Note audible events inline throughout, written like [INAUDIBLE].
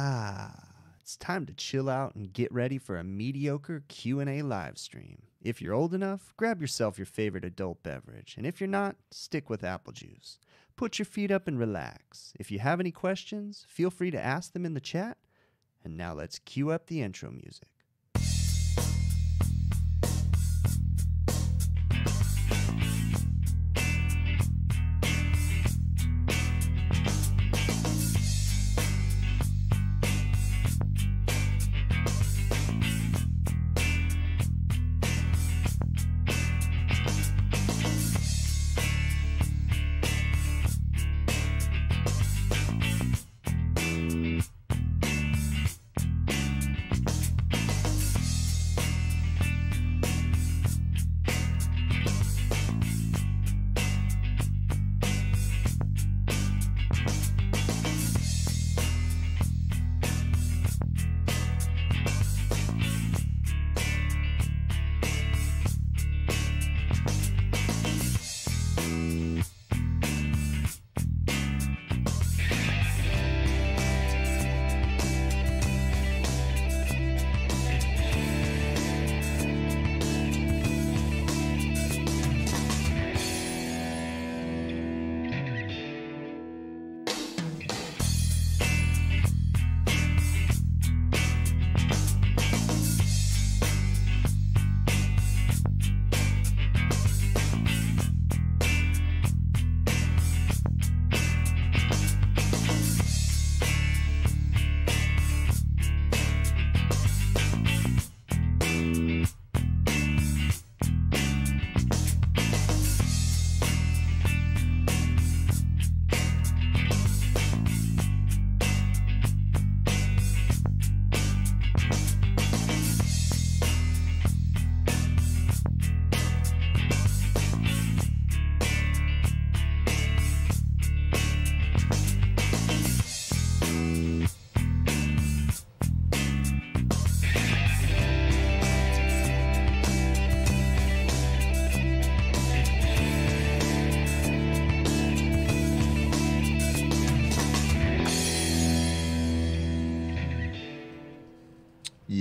Ah, it's time to chill out and get ready for a mediocre Q&A live stream. If you're old enough, grab yourself your favorite adult beverage, and if you're not, stick with apple juice. Put your feet up and relax. If you have any questions, feel free to ask them in the chat. And now let's cue up the intro music.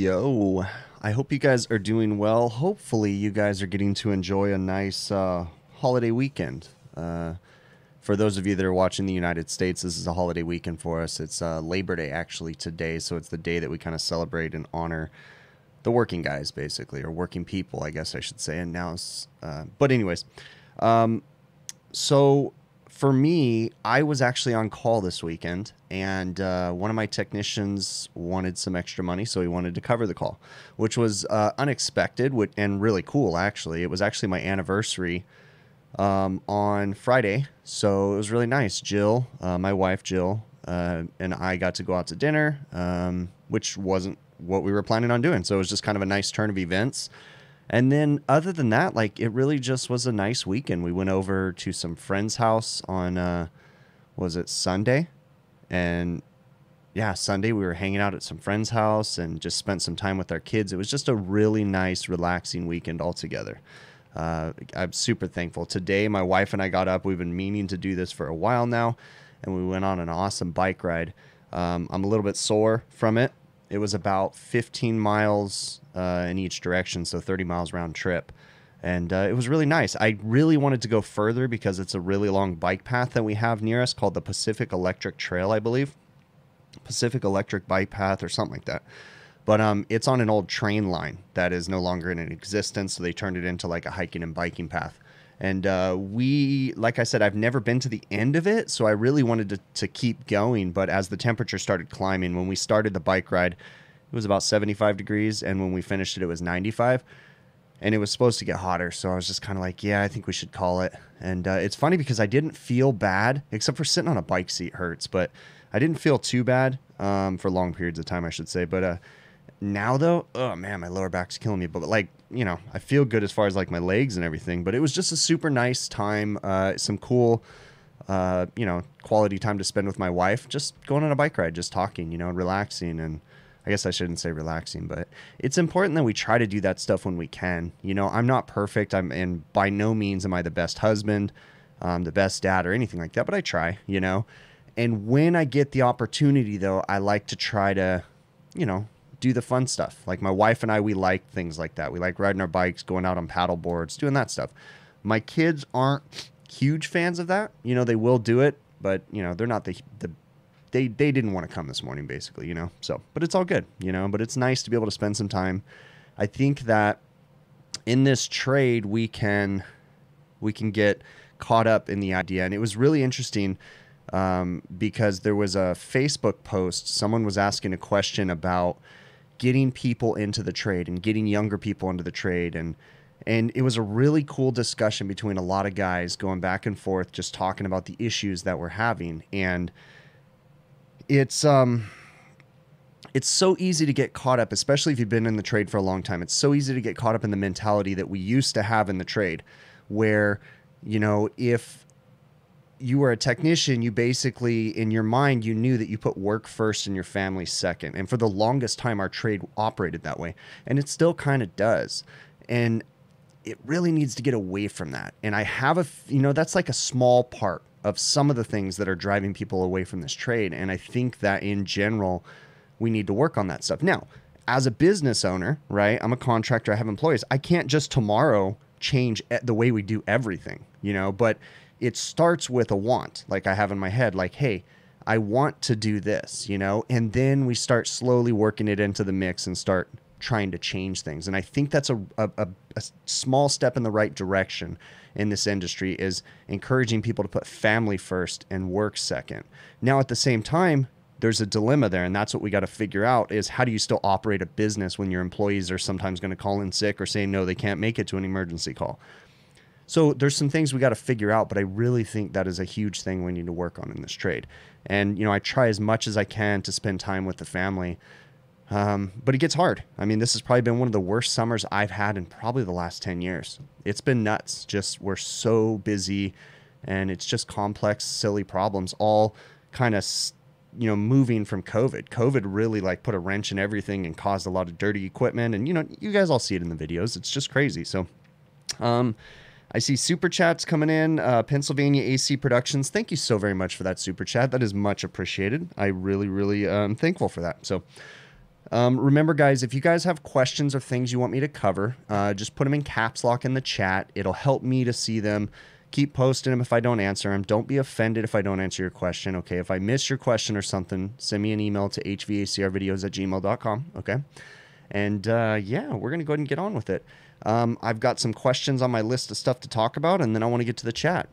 Yo, I hope you guys are doing well. Hopefully, you guys are getting to enjoy a nice uh, holiday weekend. Uh, for those of you that are watching the United States, this is a holiday weekend for us. It's uh, Labor Day actually today, so it's the day that we kind of celebrate and honor the working guys, basically, or working people, I guess I should say. And now, uh, but anyways, um, so for me, I was actually on call this weekend, and uh, one of my technicians wanted some extra money, so he wanted to cover the call, which was uh, unexpected and really cool. Actually, it was actually my anniversary um, on Friday, so it was really nice. Jill, uh, my wife Jill, uh, and I got to go out to dinner, um, which wasn't what we were planning on doing. So it was just kind of a nice turn of events. And then other than that, like it really just was a nice weekend. We went over to some friend's house on uh was it Sunday? And yeah, Sunday we were hanging out at some friend's house and just spent some time with our kids. It was just a really nice, relaxing weekend altogether. Uh, I'm super thankful. Today, my wife and I got up. We've been meaning to do this for a while now, and we went on an awesome bike ride. Um, I'm a little bit sore from it. It was about 15 miles uh, in each direction, so 30 miles round trip. And uh, it was really nice. I really wanted to go further because it's a really long bike path that we have near us called the Pacific Electric Trail, I believe. Pacific Electric Bike Path or something like that. But um, it's on an old train line that is no longer in existence, so they turned it into like a hiking and biking path. And uh, we, like I said, I've never been to the end of it, so I really wanted to, to keep going. But as the temperature started climbing, when we started the bike ride, it was about 75 degrees, and when we finished it, it was 95. And it was supposed to get hotter, so I was just kind of like, yeah, I think we should call it. And uh, it's funny because I didn't feel bad, except for sitting on a bike seat hurts, but I didn't feel too bad um, for long periods of time, I should say. But uh, now though, oh man, my lower back's killing me. But like, you know, I feel good as far as like my legs and everything. But it was just a super nice time. Uh, some cool, uh, you know, quality time to spend with my wife. Just going on a bike ride, just talking, you know, relaxing and I guess I shouldn't say relaxing, but it's important that we try to do that stuff when we can. You know, I'm not perfect. I'm and by no means am I the best husband, um, the best dad, or anything like that. But I try. You know, And when I get the opportunity, though, I like to try to, you know, do the fun stuff. Like my wife and I, we like things like that. We like riding our bikes, going out on paddle boards, doing that stuff. My kids aren't huge fans of that. You know, they will do it, but you know, they're not the the they they didn't want to come this morning basically, you know. So, but it's all good, you know, but it's nice to be able to spend some time. I think that in this trade we can we can get caught up in the idea and it was really interesting um, because there was a Facebook post someone was asking a question about getting people into the trade and getting younger people into the trade and and it was a really cool discussion between a lot of guys going back and forth just talking about the issues that we're having and it's um it's so easy to get caught up especially if you've been in the trade for a long time it's so easy to get caught up in the mentality that we used to have in the trade where you know if you were a technician, you basically, in your mind, you knew that you put work first and your family second. And for the longest time, our trade operated that way. And it still kind of does. And it really needs to get away from that. And I have a, you know, that's like a small part of some of the things that are driving people away from this trade. And I think that in general, we need to work on that stuff. Now, as a business owner, right? I'm a contractor, I have employees. I can't just tomorrow change the way we do everything, you know, but it starts with a want, like I have in my head, like, hey, I want to do this, you know, and then we start slowly working it into the mix and start trying to change things. And I think that's a, a, a, small step in the right direction in this industry is encouraging people to put family first and work second. Now, at the same time, there's a dilemma there and that's what we got to figure out is how do you still operate a business when your employees are sometimes going to call in sick or say no they can't make it to an emergency call so there's some things we got to figure out but i really think that is a huge thing we need to work on in this trade and you know i try as much as i can to spend time with the family um, but it gets hard i mean this has probably been one of the worst summers i've had in probably the last 10 years it's been nuts just we're so busy and it's just complex silly problems all kind of you know moving from covid covid really like put a wrench in everything and caused a lot of dirty equipment and you know you guys all see it in the videos it's just crazy so um I see super chats coming in. Uh, Pennsylvania AC Productions. Thank you so very much for that super chat. That is much appreciated. I really, really am um, thankful for that. So, um, remember, guys, if you guys have questions or things you want me to cover, uh, just put them in caps lock in the chat. It'll help me to see them keep posting them if I don't answer them. Don't be offended if I don't answer your question. Okay. If I miss your question or something, send me an email to hvacrvideos at gmail.com. Okay. And uh, yeah, we're going to go ahead and get on with it. Um, I've got some questions on my list of stuff to talk about, and then I want to get to the chat.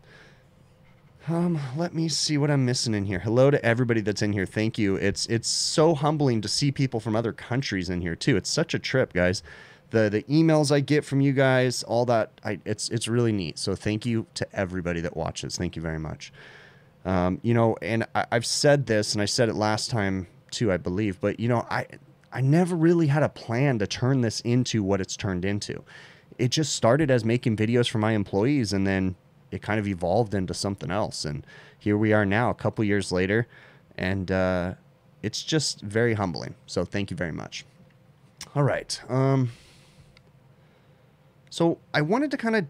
Um, let me see what I'm missing in here. Hello to everybody that's in here. Thank you. It's it's so humbling to see people from other countries in here too. It's such a trip, guys the the emails I get from you guys, all that. I, it's it's really neat. So thank you to everybody that watches. Thank you very much. Um, you know, and I, I've said this, and I said it last time too, I believe. But you know, I I never really had a plan to turn this into what it's turned into. It just started as making videos for my employees, and then it kind of evolved into something else. And here we are now, a couple years later, and uh, it's just very humbling. So thank you very much. All right. Um, so I wanted to kind of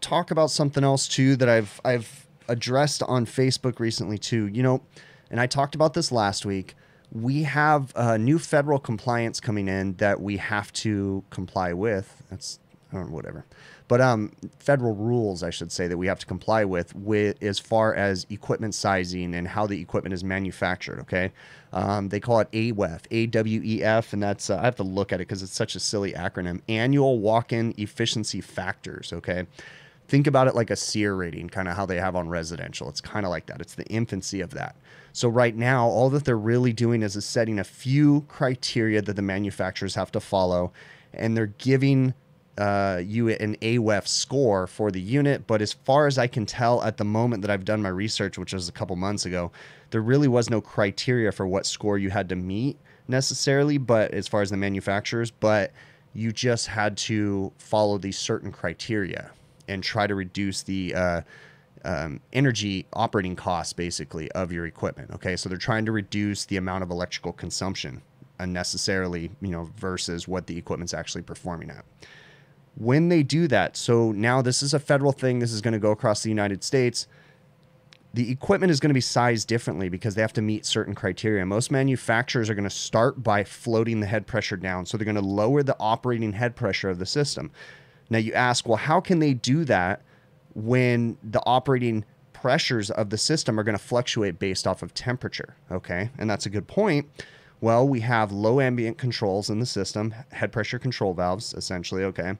talk about something else too that I've I've addressed on Facebook recently too. You know, and I talked about this last week. We have a new federal compliance coming in that we have to comply with. That's whatever but um, federal rules, I should say, that we have to comply with, with as far as equipment sizing and how the equipment is manufactured. Okay, um, they call it AWEF, A W E F, and that's uh, I have to look at it because it's such a silly acronym. Annual Walk-in Efficiency Factors. Okay. Think about it like a SEER rating, kind of how they have on residential. It's kind of like that. It's the infancy of that. So right now, all that they're really doing is, is setting a few criteria that the manufacturers have to follow, and they're giving uh, you an AWEF score for the unit. But as far as I can tell at the moment that I've done my research, which was a couple months ago, there really was no criteria for what score you had to meet necessarily, but as far as the manufacturers, but you just had to follow these certain criteria and try to reduce the uh, um, energy operating costs basically of your equipment. Okay, so they're trying to reduce the amount of electrical consumption unnecessarily, you know, versus what the equipment's actually performing at when they do that, so now this is a federal thing, this is going to go across the United States. the equipment is going to be sized differently because they have to meet certain criteria. Most manufacturers are going to start by floating the head pressure down. So they're going to lower the operating head pressure of the system. Now you ask, well, how can they do that when the operating pressures of the system are going to fluctuate based off of temperature? Okay. And that's a good point. Well, we have low ambient controls in the system, head pressure control valves, essentially, okay,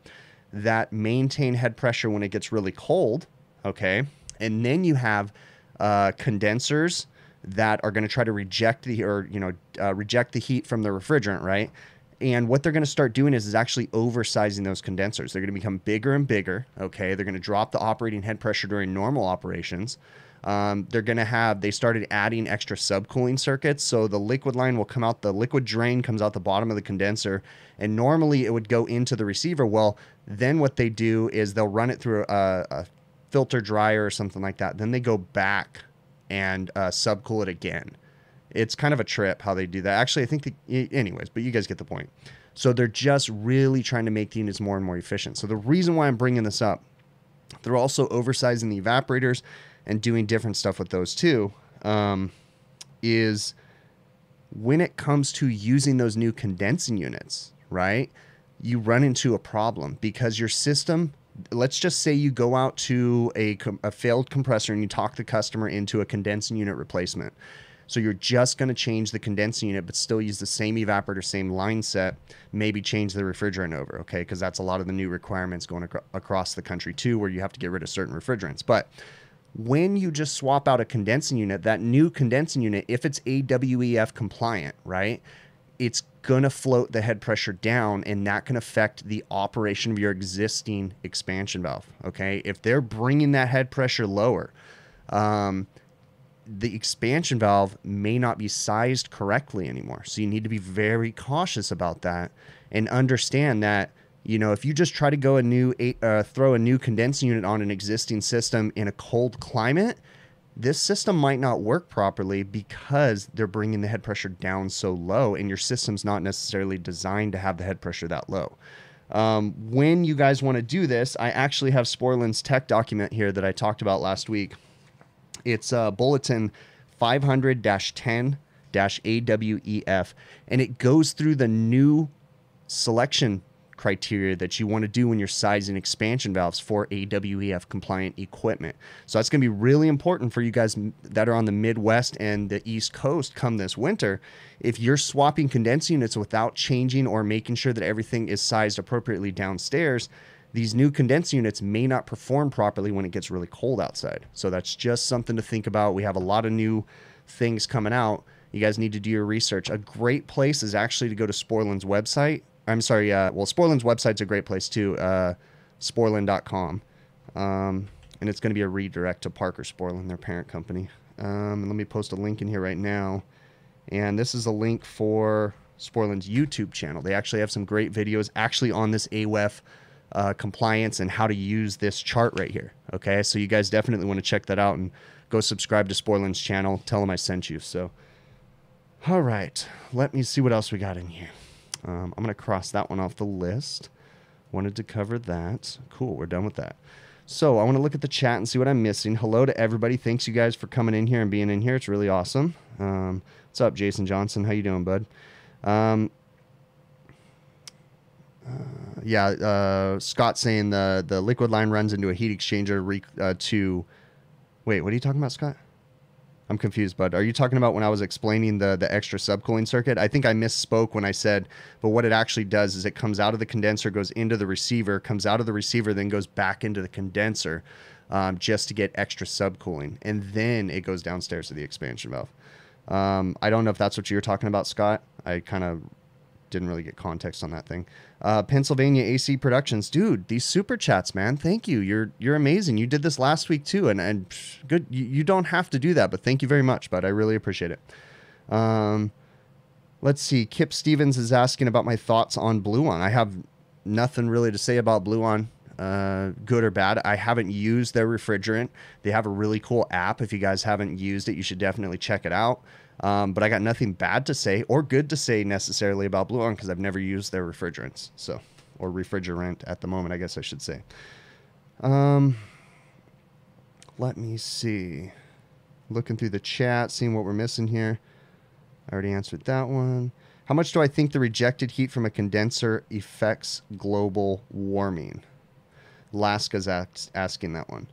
that maintain head pressure when it gets really cold, okay. And then you have uh, condensers that are going to try to reject the or you know uh, reject the heat from the refrigerant, right? And what they're going to start doing is, is actually oversizing those condensers. They're going to become bigger and bigger. Okay, they're going to drop the operating head pressure during normal operations. Um, they're going to have they started adding extra subcooling circuits, so the liquid line will come out. The liquid drain comes out the bottom of the condenser, and normally it would go into the receiver. Well, then what they do is they'll run it through a, a filter dryer or something like that. Then they go back and uh, subcool it again. It's kind of a trip how they do that. Actually, I think, the, anyways, but you guys get the point. So they're just really trying to make the units more and more efficient. So the reason why I'm bringing this up, they're also oversizing the evaporators and doing different stuff with those too. Um, is when it comes to using those new condensing units, right? You run into a problem because your system let's just say you go out to a, a failed compressor and you talk the customer into a condensing unit replacement. So you're just going to change the condensing unit, but still use the same evaporator, same line set, maybe change the refrigerant over, okay? Because that's a lot of the new requirements going ac- across the country too, where you have to get rid of certain refrigerants. But when you just swap out a condensing unit, that new condensing unit, if it's AWEF compliant, right, it's going to float the head pressure down and that can affect the operation of your existing expansion valve. Okay. If they're bringing that head pressure lower, um, the expansion valve may not be sized correctly anymore. So you need to be very cautious about that and understand that you know if you just try to go a new uh, throw a new condensing unit on an existing system in a cold climate this system might not work properly because they're bringing the head pressure down so low, and your system's not necessarily designed to have the head pressure that low. Um, when you guys want to do this, I actually have Sporlan's tech document here that I talked about last week. It's uh, bulletin 500 10 AWEF, and it goes through the new selection criteria that you want to do when you're sizing expansion valves for AWEF compliant equipment. So that's going to be really important for you guys that are on the Midwest and the East Coast come this winter. If you're swapping condensing units without changing or making sure that everything is sized appropriately downstairs, these new condensing units may not perform properly when it gets really cold outside. So that's just something to think about. We have a lot of new things coming out. You guys need to do your research. A great place is actually to go to Sporlan's website I'm sorry. Uh, well, Sporlan's website's a great place too. Uh, Sporlan.com. Um, and it's going to be a redirect to Parker Sporlan, their parent company. Um, let me post a link in here right now. And this is a link for Sporlan's YouTube channel. They actually have some great videos actually on this AWEF uh, compliance and how to use this chart right here. Okay, so you guys definitely want to check that out and go subscribe to Sporlan's channel. Tell them I sent you. So, all right, let me see what else we got in here. Um, I'm going to cross that one off the list. Wanted to cover that. Cool, we're done with that. So I want to look at the chat and see what I'm missing. Hello to everybody. Thanks you guys for coming in here and being in here. It's really awesome. Um, what's up, Jason Johnson? How you doing, bud? Um, uh, yeah, uh, Scott saying the the liquid line runs into a heat exchanger uh, to. Wait, what are you talking about, Scott? I'm confused, bud. Are you talking about when I was explaining the the extra subcooling circuit? I think I misspoke when I said, but what it actually does is it comes out of the condenser, goes into the receiver, comes out of the receiver, then goes back into the condenser, um, just to get extra subcooling, and then it goes downstairs to the expansion valve. Um, I don't know if that's what you're talking about, Scott. I kind of didn't really get context on that thing. Uh, Pennsylvania AC Productions, dude, these super chats, man. Thank you. You're you're amazing. You did this last week too, and and good. You, you don't have to do that, but thank you very much, bud. I really appreciate it. Um, let's see. Kip Stevens is asking about my thoughts on Bluon. I have nothing really to say about Bluon. Uh, good or bad. I haven't used their refrigerant. They have a really cool app. If you guys haven't used it, you should definitely check it out. Um, but I got nothing bad to say or good to say necessarily about Bluon because I've never used their refrigerants. So, or refrigerant at the moment, I guess I should say. Um, let me see. looking through the chat, seeing what we're missing here. I already answered that one. How much do I think the rejected heat from a condenser affects global warming? Laska's asking that one.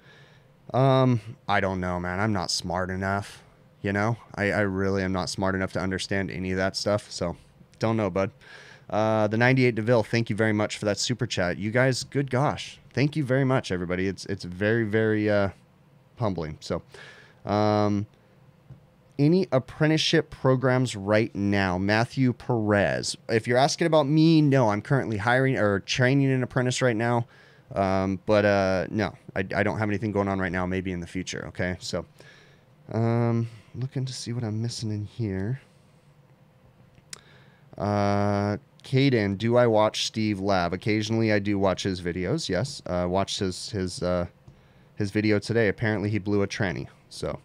Um, I don't know, man. I'm not smart enough. You know, I, I really am not smart enough to understand any of that stuff. So, don't know, bud. Uh, the 98 Deville, thank you very much for that super chat. You guys, good gosh, thank you very much, everybody. It's it's very very uh, humbling. So, um, any apprenticeship programs right now? Matthew Perez. If you're asking about me, no, I'm currently hiring or training an apprentice right now. Um, but uh, no, I, I don't have anything going on right now. Maybe in the future. Okay, so um, looking to see what I'm missing in here. Uh, Caden, do I watch Steve Lav? Occasionally, I do watch his videos. Yes, uh, watched his his uh, his video today. Apparently, he blew a tranny. So,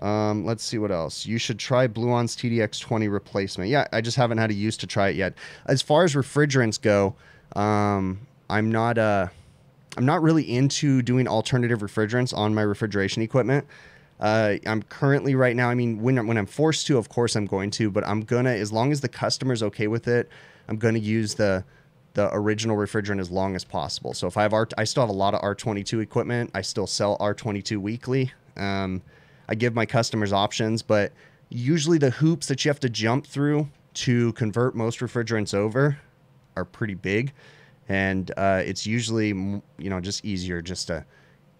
um, let's see what else. You should try Bluon's TDX20 replacement. Yeah, I just haven't had a use to try it yet. As far as refrigerants go, um, I'm not uh, I'm not really into doing alternative refrigerants on my refrigeration equipment. Uh, I'm currently right now. I mean, when when I'm forced to, of course I'm going to, but I'm gonna as long as the customer's okay with it. I'm to use the the original refrigerant as long as possible. So if I have R, I still have a lot of R22 equipment. I still sell R22 weekly. Um, I give my customers options, but usually the hoops that you have to jump through to convert most refrigerants over are pretty big, and uh, it's usually you know just easier just to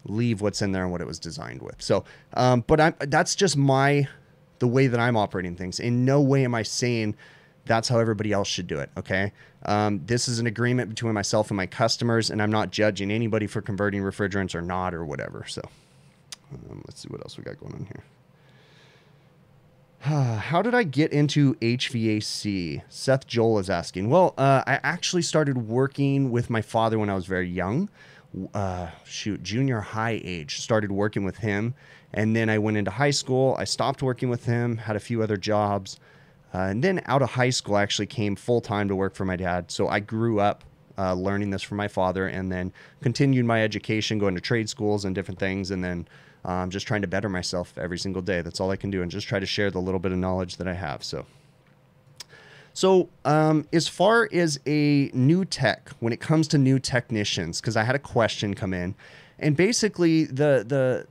leave what's in there and what it was designed with. So, um, but I'm that's just my the way that I'm operating things. In no way am I saying that's how everybody else should do it. Okay. Um, this is an agreement between myself and my customers, and I'm not judging anybody for converting refrigerants or not or whatever. So um, let's see what else we got going on here. [SIGHS] How did I get into HVAC? Seth Joel is asking. Well, uh, I actually started working with my father when I was very young. Uh, shoot, junior high age. Started working with him. And then I went into high school. I stopped working with him, had a few other jobs. Uh, and then out of high school, I actually came full time to work for my dad. So I grew up uh, learning this from my father and then continued my education, going to trade schools and different things. And then um, just trying to better myself every single day. That's all I can do. And just try to share the little bit of knowledge that I have. So. So, um, as far as a new tech, when it comes to new technicians, because I had a question come in, and basically the the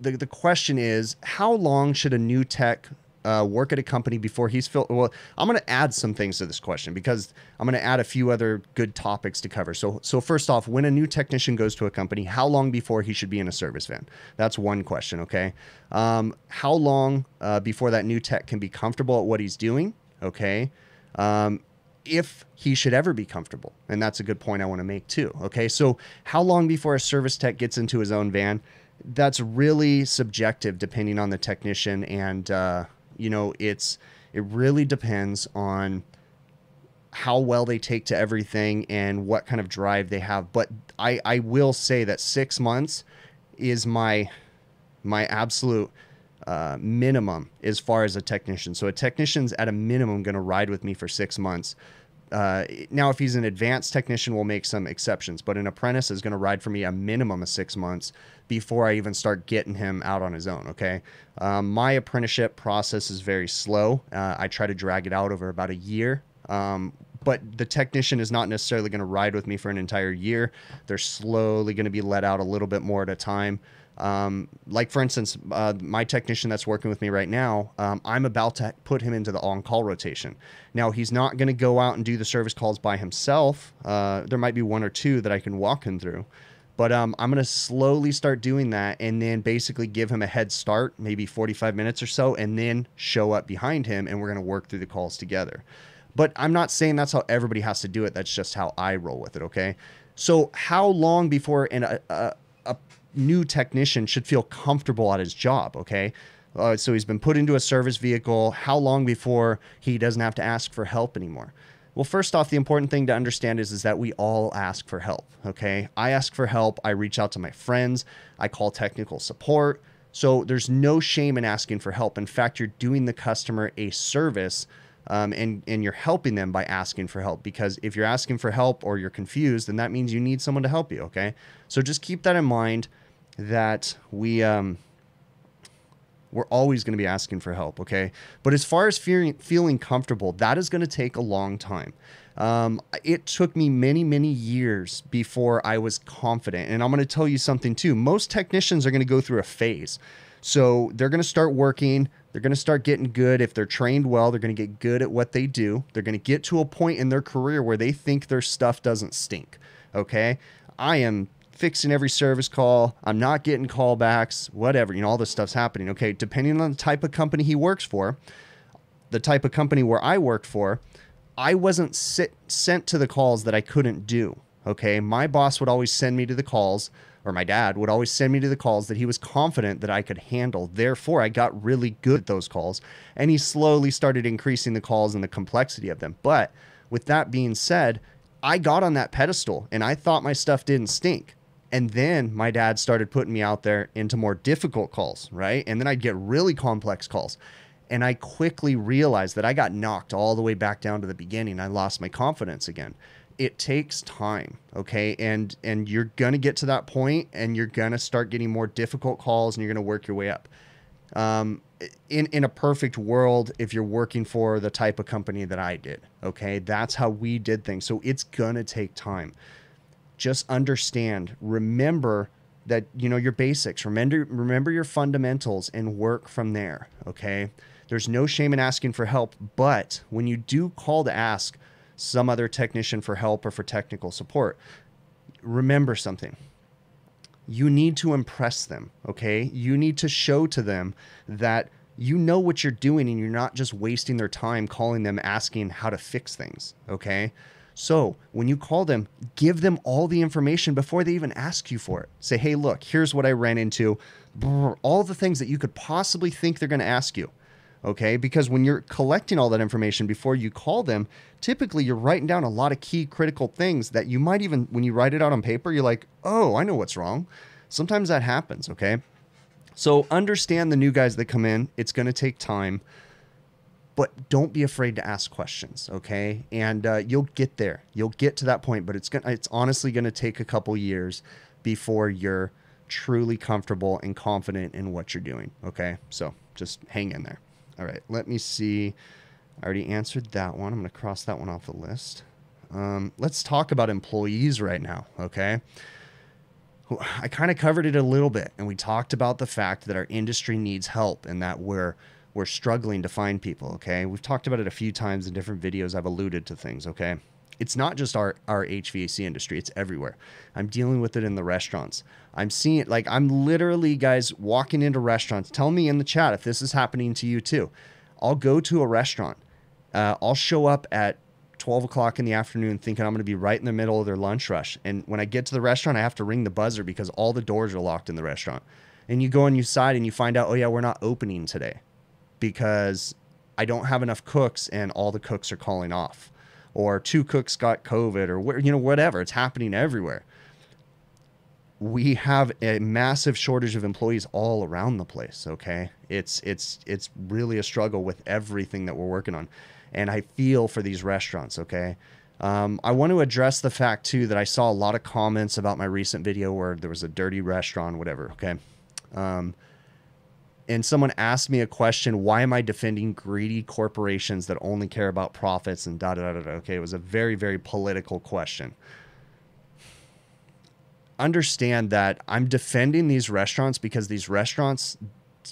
the, the question is how long should a new tech uh, work at a company before he's filled. Well, I'm going to add some things to this question because I'm going to add a few other good topics to cover. So, so first off, when a new technician goes to a company, how long before he should be in a service van? That's one question. Okay. Um, how long uh, before that new tech can be comfortable at what he's doing? Okay. Um, if he should ever be comfortable. And that's a good point I want to make too. Okay. So, how long before a service tech gets into his own van? That's really subjective depending on the technician and, uh, you know, it's it really depends on how well they take to everything and what kind of drive they have. But I, I will say that six months is my my absolute uh, minimum as far as a technician. So a technician's at a minimum going to ride with me for six months. Uh, now, if he's an advanced technician, we'll make some exceptions, but an apprentice is going to ride for me a minimum of six months before I even start getting him out on his own. Okay. Um, my apprenticeship process is very slow. Uh, I try to drag it out over about a year. Um, but the technician is not necessarily going to ride with me for an entire year. They're slowly going to be let out a little bit more at a time. Um, like for instance, uh, my technician that's working with me right now, um, I'm about to put him into the on-call rotation. Now he's not going to go out and do the service calls by himself. Uh, there might be one or two that I can walk him through, but um, I'm going to slowly start doing that and then basically give him a head start, maybe 45 minutes or so, and then show up behind him and we're going to work through the calls together. But I'm not saying that's how everybody has to do it. That's just how I roll with it. Okay. So how long before an, a, a, a new technician should feel comfortable at his job? Okay. Uh, so he's been put into a service vehicle. How long before he doesn't have to ask for help anymore? Well, first off, the important thing to understand is, is that we all ask for help. Okay. I ask for help. I reach out to my friends. I call technical support. So there's no shame in asking for help. In fact, you're doing the customer a service um, and, and you're helping them by asking for help. Because if you're asking for help or you're confused, then that means you need someone to help you. Okay. So just keep that in mind that we, um, We're always going to be asking for help, okay? But as far as feeling, feeling comfortable, that is going to take a long time. Um, it took me many, many years before I was confident. And I'm going to tell you something too. Most technicians are going to go through a phase. So they're going to start working. They're going to start getting good. If they're trained well, they're going to get good at what they do. They're going to get to a point in their career where they think their stuff doesn't stink. Okay. I am fixing every service call. I'm not getting callbacks, whatever. You know, all this stuff's happening. Okay. Depending on the type of company he works for, the type of company where I worked for, I wasn't sit, sent to the calls that I couldn't do. Okay. My boss would always send me to the calls, or my dad would always send me to the calls that he was confident that I could handle. Therefore, I got really good at those calls. And he slowly started increasing the calls and the complexity of them. But with that being said, I got on that pedestal and I thought my stuff didn't stink. And then my dad started putting me out there into more difficult calls, right? And then I'd get really complex calls. And I quickly realized that I got knocked all the way back down to the beginning. I lost my confidence again. It takes time, okay? And and you're going to get to that point and you're going to start getting more difficult calls and you're going to work your way up. Um, in in a perfect world, if you're working for the type of company that I did, okay? That's how we did things. So it's going to take time. Just understand, remember that you know your basics. Remember remember your fundamentals and work from there, okay? There's no shame in asking for help, but when you do call to ask some other technician for help or for technical support, remember something. You need to impress them, okay? You need to show to them that you know what you're doing and you're not just wasting their time calling them asking how to fix things, okay? So when you call them, give them all the information before they even ask you for it. Say, hey, look, here's what I ran into. All the things that you could possibly think they're going to ask you okay? Because when you're collecting all that information before you call them, typically you're writing down a lot of key critical things that you might even, when you write it out on paper, you're like, oh, I know what's wrong. Sometimes that happens, okay? So understand the new guys that come in, it's going to take time. But don't be afraid to ask questions, okay? And uh, you'll get there. You'll get to that point, but it's gonna, it's honestly to take a couple years before you're truly comfortable and confident in what you're doing, okay? So just hang in there. All right, let me see. I already answered that one. I'm to cross that one off the list. Um, let's talk about employees right now, okay? I kind of covered it a little bit, and we talked about the fact that our industry needs help and that we're we're struggling to find people. Okay, we've talked about it a few times in different videos. I've alluded to things. Okay, it's not just our our HVAC industry; it's everywhere. I'm dealing with it in the restaurants. I'm seeing it like I'm literally guys walking into restaurants. Tell me in the chat if this is happening to you too. I'll go to a restaurant. Uh, I'll show up at 12 o'clock in the afternoon thinking I'm going to be right in the middle of their lunch rush. And when I get to the restaurant, I have to ring the buzzer because all the doors are locked in the restaurant. And you go on your side and you find out, oh, yeah, we're not opening today because I don't have enough cooks and all the cooks are calling off or two cooks got COVID or you know whatever. It's happening everywhere. We have a massive shortage of employees all around the place. Okay, it's it's it's really a struggle with everything that we're working on, and I feel for these restaurants. Okay. Um, I want to address the fact too that I saw a lot of comments about my recent video where there was a dirty restaurant, whatever. Okay. Um, and someone asked me a question why am i defending greedy corporations that only care about profits? and da da da da okay it was a very very political question. Understand that i'm defending these restaurants because these restaurants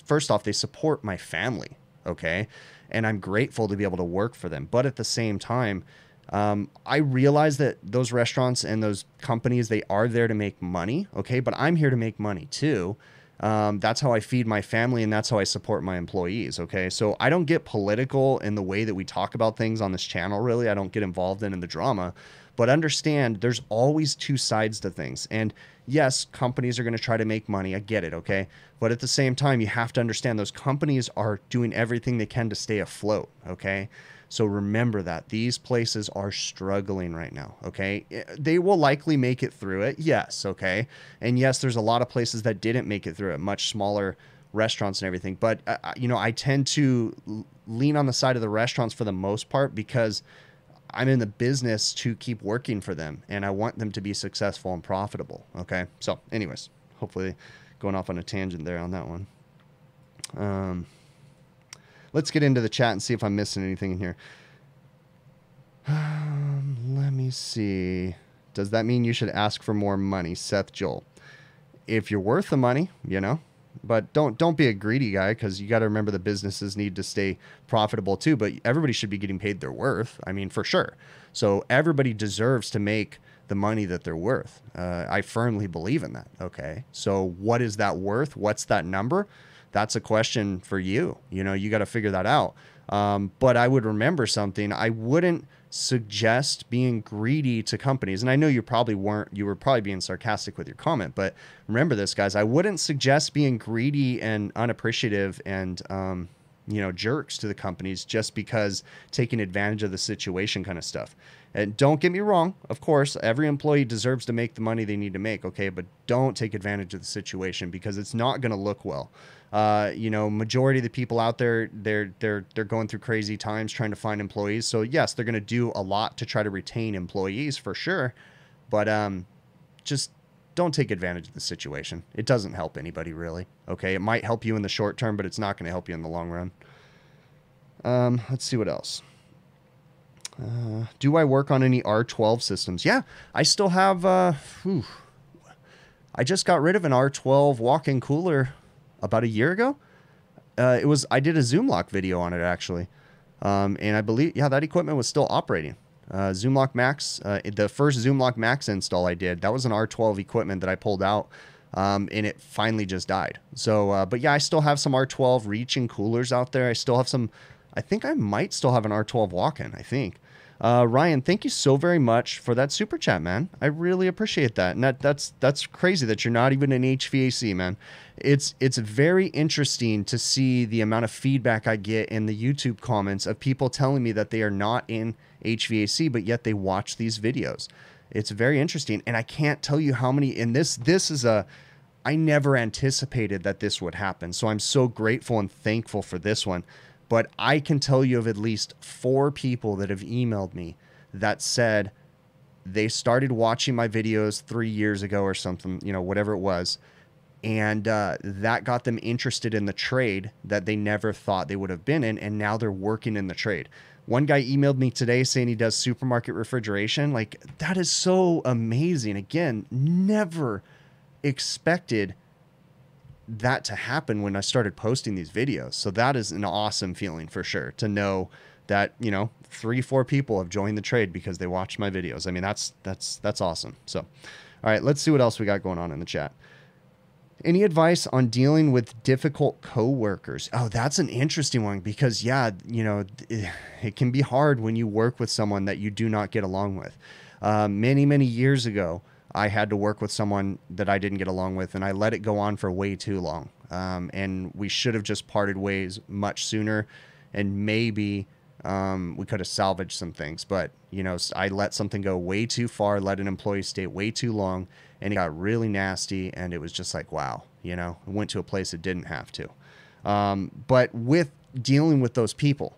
first off they support my family okay? And i'm grateful to be able to work for them. But at the same time um, I realize that those restaurants and those companies they are there to make money, okay, but I'm here to make money too. Um, that's how I feed my family and that's how I support my employees. Okay. So I don't get political in the way that we talk about things on this channel, really. I don't get involved in, in the drama, but understand there's always two sides to things. And yes, companies are going to try to make money. I get it. Okay. But at the same time, you have to understand those companies are doing everything they can to stay afloat. Okay. So remember that these places are struggling right now. Okay. Eh, they will likely make it through it. Yes. Okay. And yes, there's a lot of places that didn't make it through it, much smaller restaurants and everything. But, uh, uh you know, I tend to lean on the side of the restaurants for the most part because I'm in the business to keep working for them and I want them to be successful and profitable. Okay. So, anyways, hopefully going off on a tangent there on that one. Um, let's get into the chat and see if I'm missing anything in here. Um, let me see. Does that mean you should ask for more money, Seth Joel? If you're worth the money, you know, but don't don't be a greedy guy because you got to remember the businesses need to stay profitable too. But everybody should be getting paid their worth. I mean, for sure. So everybody deserves to make the money that they're worth. Uh, I firmly believe in that. Okay, so what is that worth? What's that number? That's a question for you. You know, you got to figure that out. Um, but I would remember something. I wouldn't suggest being greedy to companies. And I know you probably weren't, you were probably being sarcastic with your comment, but remember this, guys. I wouldn't suggest being greedy and unappreciative and, um, you know, jerks to the companies just because taking advantage of the situation kind of stuff. And don't get me wrong, of course, every employee deserves to make the money they need to make, okay? But don't take advantage of the situation because it's not going to look well. Uh, you know, majority of the people out there, they're they're they're going through crazy times trying to find employees. So yes, they're going to do a lot to try to retain employees for sure, but um, just don't take advantage of the situation. It doesn't help anybody really. Okay, it might help you in the short term, but it's not going to help you in the long run. Um, let's see what else. Uh, do I work on any R12 systems? Yeah, I still have. Uh, whew, I just got rid of an R12 walk-in cooler about a year ago. Uh, it was I did a Zoom Lock video on it actually, um, and I believe yeah that equipment was still operating. Uh, Zoom Lock Max, uh, the first Zoom Lock Max install I did, that was an R12 equipment that I pulled out, um, and it finally just died. So, uh, but yeah, I still have some R12 reach-in coolers out there. I still have some. I think I might still have an R12 walk-in. I think. Uh, Ryan, thank you so very much for that super chat, man. I really appreciate that. And that that's that's crazy that you're not even in HVAC, man. It's it's very interesting to see the amount of feedback I get in the YouTube comments of people telling me that they are not in HVAC, but yet they watch these videos. It's very interesting, and I can't tell you how many. And this this is a I never anticipated that this would happen. So I'm so grateful and thankful for this one but I can tell you of at least four people that have emailed me that said they started watching my videos three years ago or something, you know, whatever it was. And uh, that got them interested in the trade that they never thought they would have been in. And now they're working in the trade. One guy emailed me today saying he does supermarket refrigeration. Like, that is so amazing. Again, never expected that to happen when I started posting these videos. So that is an awesome feeling for sure to know that, you know, three, four people have joined the trade because they watched my videos. I mean, that's that's that's awesome. So all right, let's see what else we got going on in the chat. Any advice on dealing with difficult coworkers? Oh, that's an interesting one because yeah, you know, [SIGHS] it can be hard when you work with someone that you do not get along with. Uh, many many years ago, I had to work with someone that I didn't get along with, and I let it go on for way too long. Um, and we should have just parted ways much sooner, and maybe um, we could have salvaged some things. But you know, I let something go way too far, let an employee stay way too long, and it got really nasty. And it was just like, wow, you know, it went to a place it didn't have to. Um, but with dealing with those people,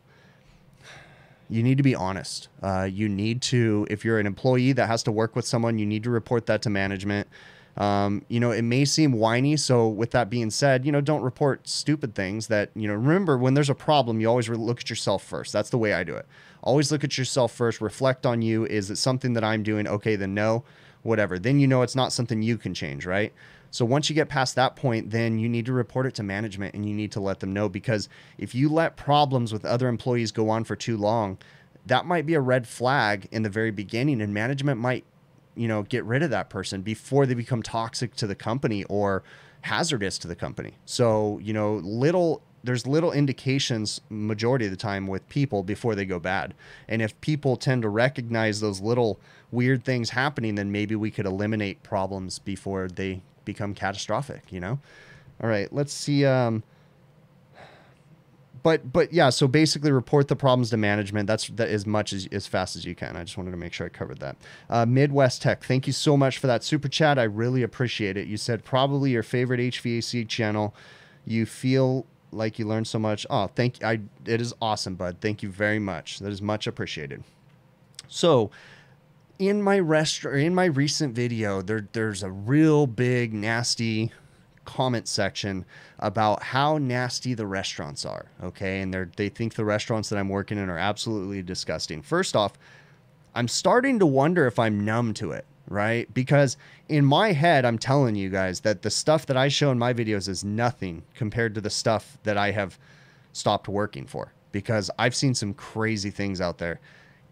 you need to be honest. Uh, you need to, if you're an employee that has to work with someone, you need to report that to management. Um, you know, it may seem whiny. So, with that being said, you know, don't report stupid things that, you know, remember when there's a problem, you always look at yourself first. That's the way I do it. Always look at yourself first, reflect on you. Is it something that I'm doing? Okay, then no, whatever. Then you know it's not something you can change, right? So once you get past that point, then you need to report it to management and you need to let them know because if you let problems with other employees go on for too long, that might be a red flag in the very beginning and management might, you know, get rid of that person before they become toxic to the company or hazardous to the company. So, you know, little there's little indications majority of the time with people before they go bad. And if people tend to recognize those little weird things happening, then maybe we could eliminate problems before they become catastrophic, you know? All right, let's see. Um, but but yeah, so basically report the problems to management. That's that as much as as fast as you can. I just wanted to make sure I covered that. Uh, Midwest Tech, thank you so much for that super chat. I really appreciate it. You said probably your favorite HVAC channel. You feel like you learned so much. Oh, thank you. I it is awesome, bud. Thank you very much. That is much appreciated. So in my restaurant in my recent video there there's a real big nasty comment section about how nasty the restaurants are. Okay, and they they think the restaurants that I'm working in are absolutely disgusting. First off, I'm starting to wonder if I'm numb to it, right? Because in my head, I'm telling you guys that the stuff that I show in my videos is nothing compared to the stuff that I have stopped working for. Because I've seen some crazy things out there,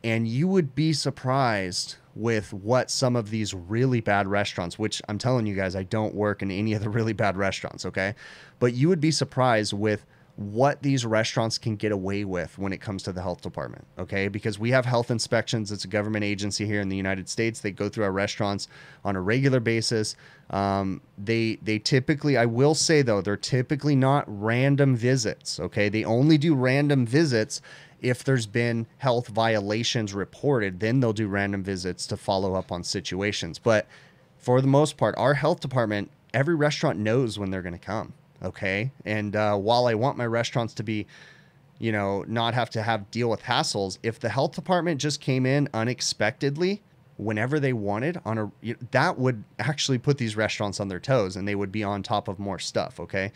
and you would be surprised with what some of these really bad restaurants, which I'm telling you guys, I don't work in any [LAUGHS] of the really bad restaurants, okay? But you would be surprised with what these restaurants can get away with when it comes to the health department, okay? Because we have health inspections. It's a government agency here in the United States. They go through our restaurants on a regular basis. Um, they they typically, I will say though, they're typically not random visits, okay? They only do random visits if there's been health violations reported, then they'll do random visits to follow up on situations. But for the most part, our health department, every restaurant knows when they're going to come. Okay. And uh, while I want my restaurants to be, you know, not have to have deal with hassles, if the health department just came in unexpectedly, whenever they wanted on a that would actually put these restaurants on their toes and they would be on top of more stuff okay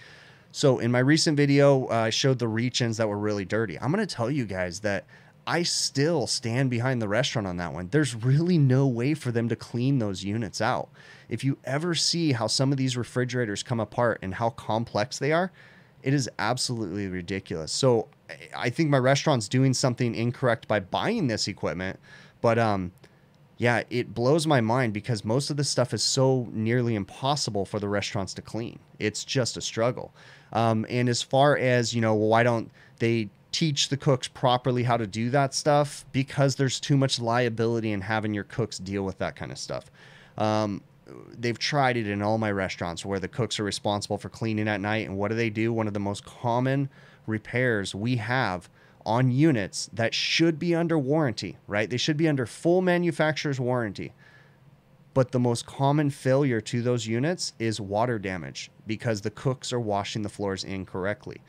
so in my recent video, uh, I showed the reach-ins that were really dirty. I'm going to tell you guys that I still stand behind the restaurant on that one. There's really no way for them to clean those units out. If you ever see how some of these refrigerators come apart and how complex they are, it is absolutely ridiculous. So I think my restaurant's doing something incorrect by buying this equipment, but um yeah, it blows my mind because most of this stuff is so nearly impossible for the restaurants to clean. It's just a struggle. Um, and as far as, you know, why don't they teach the cooks properly how to do that stuff? Because there's too much liability in having your cooks deal with that kind of stuff. Um, they've tried it in all my restaurants where the cooks are responsible for cleaning at night. And what do they do? One of the most common repairs we have on units that should be under warranty, right? They should be under full manufacturer's warranty. But the most common failure to those units is water damage because the cooks are washing the floors incorrectly.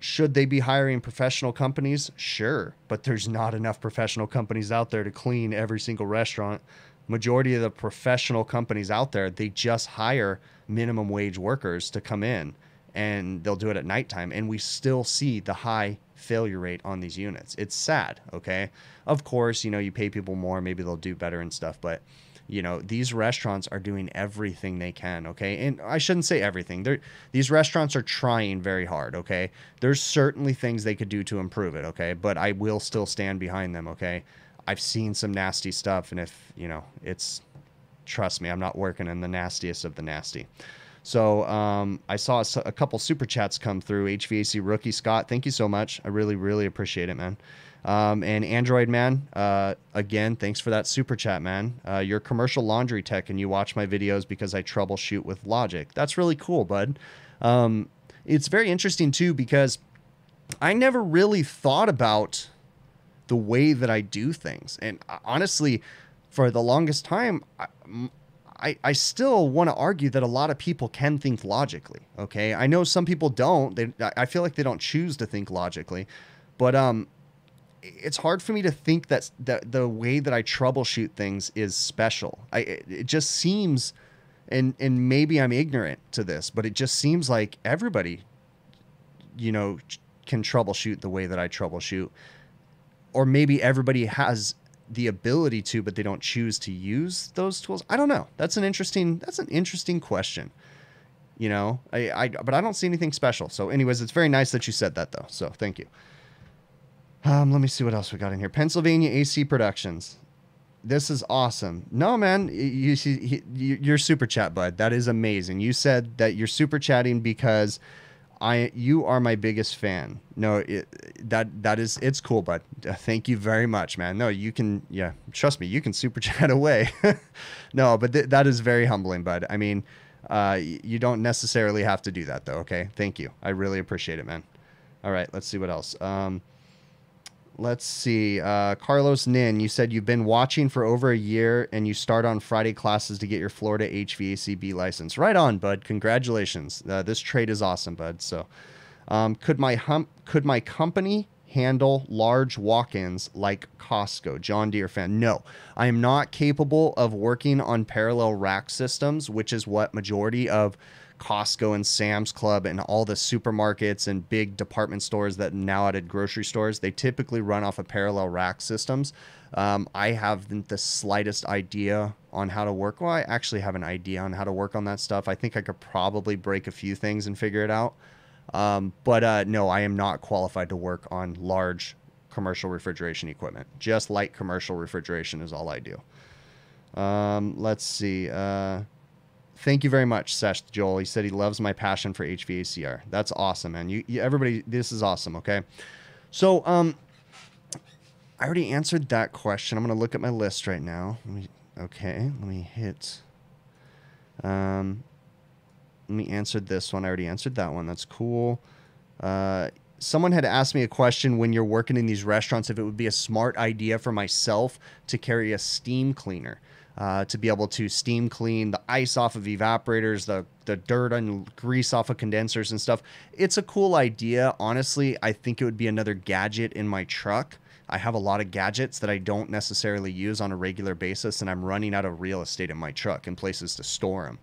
Should they be hiring professional companies? Sure, but there's not enough professional companies out there to clean every single restaurant. Majority of the professional companies out there, they just hire minimum wage workers to come in and they'll do it at nighttime and we still see the high failure rate on these units. It's sad, okay? Of course, you know, you pay people more, maybe they'll do better and stuff, but you know, these restaurants are doing everything they can, okay? And I shouldn't say everything. They're, these restaurants are trying very hard, okay? There's certainly things they could do to improve it, okay? But I will still stand behind them, okay? I've seen some nasty stuff and if, you know, it's trust me, I'm not working in the nastiest of the nasty. So um, I saw a, couple super chats come through. HVAC rookie Scott, thank you so much. I really, really appreciate it, man. Um, and Android man, uh, again, thanks for that super chat, man. Uh, you're commercial laundry tech, and you watch my videos because I troubleshoot with Logic. That's really cool, bud. Um, it's very interesting too because I never really thought about the way that I do things, and uh, honestly, for the longest time, I, I, I still want to argue that a lot of people can think logically. Okay, I know some people don't. They, I feel like they don't choose to think logically, but um, it's hard for me to think that that the way that I troubleshoot things is special. I it just seems, and and maybe I'm ignorant to this, but it just seems like everybody, you know, can troubleshoot the way that I troubleshoot, or maybe everybody has the ability to, but they don't choose to use those tools. I don't know. That's an interesting. That's an interesting question. You know, I, I but I don't see anything special. So, anyways, it's very nice that you said that though. So, thank you. Um, let me see what else we got in here. Pennsylvania AC Productions. This is awesome. No, man, you see, you're super chat, bud. That is amazing. You said that you're super chatting because I you are my biggest fan. No, it, that that is it's cool, bud. Uh, thank you very much, man. No, you can yeah, trust me, you can super [LAUGHS] chat away. [LAUGHS] no, but th- that is very humbling, bud. I mean, uh, you don't necessarily have to do that though. Okay, thank you. I really appreciate it, man. All right, let's see what else. Um, let's see. Uh, Carlos Nin, you said you've been watching for over a year and you start on Friday classes to get your Florida HVACB license. Right on, bud. Congratulations. Uh, this trade is awesome, bud. So, um, could my hum- could my company handle large walk-ins like Costco? John Deere fan. No, I am not capable of working on parallel rack systems, which is what majority of Costco and Sam's Club and all the supermarkets and big department stores that now added grocery stores, they typically run off of parallel rack systems. Um, I haven't the slightest idea on how to work. Well, I actually have an idea on how to work on that stuff. I think I could probably break a few things and figure it out. Um, but uh, no, I am not qualified to work on large commercial refrigeration equipment. Just light commercial refrigeration is all I do. Um, let's see. Uh, thank you very much, Seth Joel. He said he loves my passion for HVACR. That's awesome, man. You, you everybody, this is awesome. Okay, so um, I already answered that question. I'm gonna look at my list right now. Let me, okay, let me hit. Um, let me answer this one. I already answered that one. That's cool. Uh, someone had asked me a question when you're working in these restaurants if it would be a smart idea for myself to carry a steam cleaner uh, to be able to steam clean the ice off of evaporators, the the dirt and grease off of condensers and stuff. It's a cool idea. Honestly, I think it would be another gadget in my truck. I have a lot of gadgets that I don't necessarily use on a regular basis, and I'm running out of real estate in my truck and places to store them.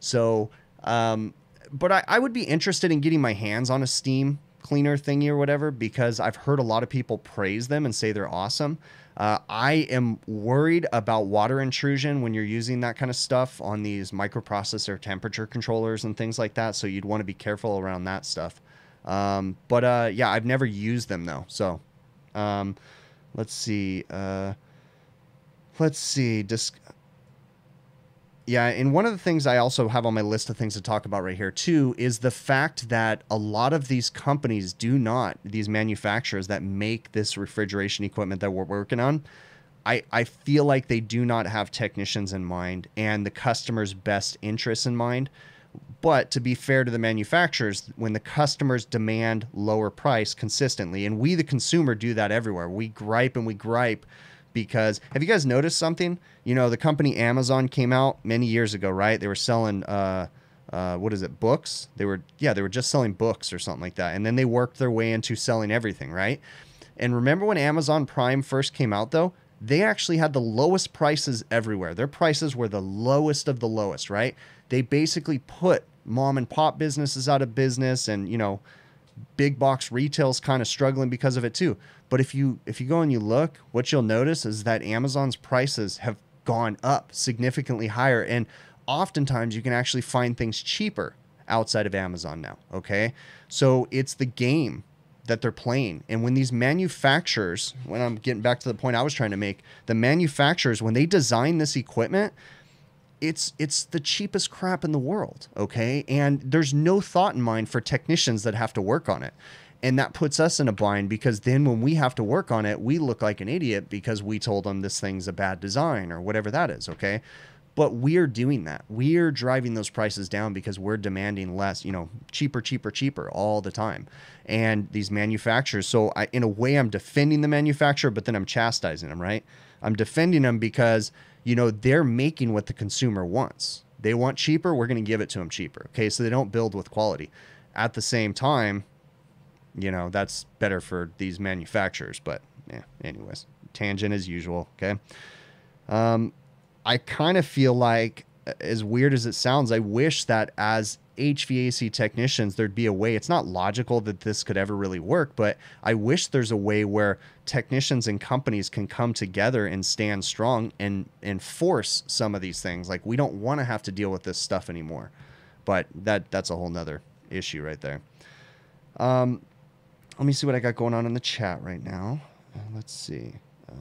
So, um, but I, I would be interested in getting my hands on a steam cleaner thingy or whatever because I've heard a lot of people praise them and say they're awesome. Uh, I am worried about water intrusion when you're using that kind of stuff on these microprocessor temperature controllers and things like that. So you'd want to be careful around that stuff. Um, but uh, yeah, I've never used them though. So um, let's see. Uh, let's see. Disc- yeah, and one of the things I also have on my list of things to talk about right here too is the fact that a lot of these companies do not, these manufacturers that make this refrigeration equipment that we're working on, I, I feel like they do not have technicians in mind and the customer's best interests in mind. But to be fair to the manufacturers, when the customers demand lower price consistently, and we the consumer do that everywhere, we gripe and we gripe because have you guys noticed something? You know, the company Amazon came out many years ago, right? They were selling uh, uh, what is it, books? They were yeah, they were just selling books or something like that, and then they worked their way into selling everything, right? And remember when Amazon Prime first came out, though, they actually had the lowest prices everywhere. Their prices were the lowest of the lowest, right? They basically put mom and pop businesses out of business, and you know big box retail's kind of struggling because of it too. But if you if you go and you look, what you'll notice is that Amazon's prices have gone up significantly higher and oftentimes you can actually find things cheaper outside of Amazon now, okay? So it's the game that they're playing. And when these manufacturers, when I'm getting back to the point I was trying to make, the manufacturers when they design this equipment, it's it's the cheapest crap in the world, okay? And there's no thought in mind for technicians that have to work on it. And that puts us in a bind because then when we have to work on it, we look like an idiot because we told them this thing's a bad design or whatever that is, okay? But we're doing that. We're driving those prices down because we're demanding less, you know, cheaper, cheaper, cheaper all the time. And these manufacturers, so I, in a way, I'm defending the manufacturer, but then I'm chastising them, right? I'm defending them because you know, they're making what the consumer wants. They want cheaper, we're going to give it to them cheaper. Okay, so they don't build with quality. At the same time, you know, that's better for these manufacturers. But yeah, anyways, tangent as usual. Okay. Um, I kind of feel like, as weird as it sounds, I wish that as HVAC technicians, there'd be a way. It's not logical that this could ever really work, but I wish there's a way where technicians and companies can come together and stand strong and enforce some of these things. Like we don't want to have to deal with this stuff anymore. But that that's a whole nother issue right there. Um, let me see what I got going on in the chat right now. Uh, let's see. Uh,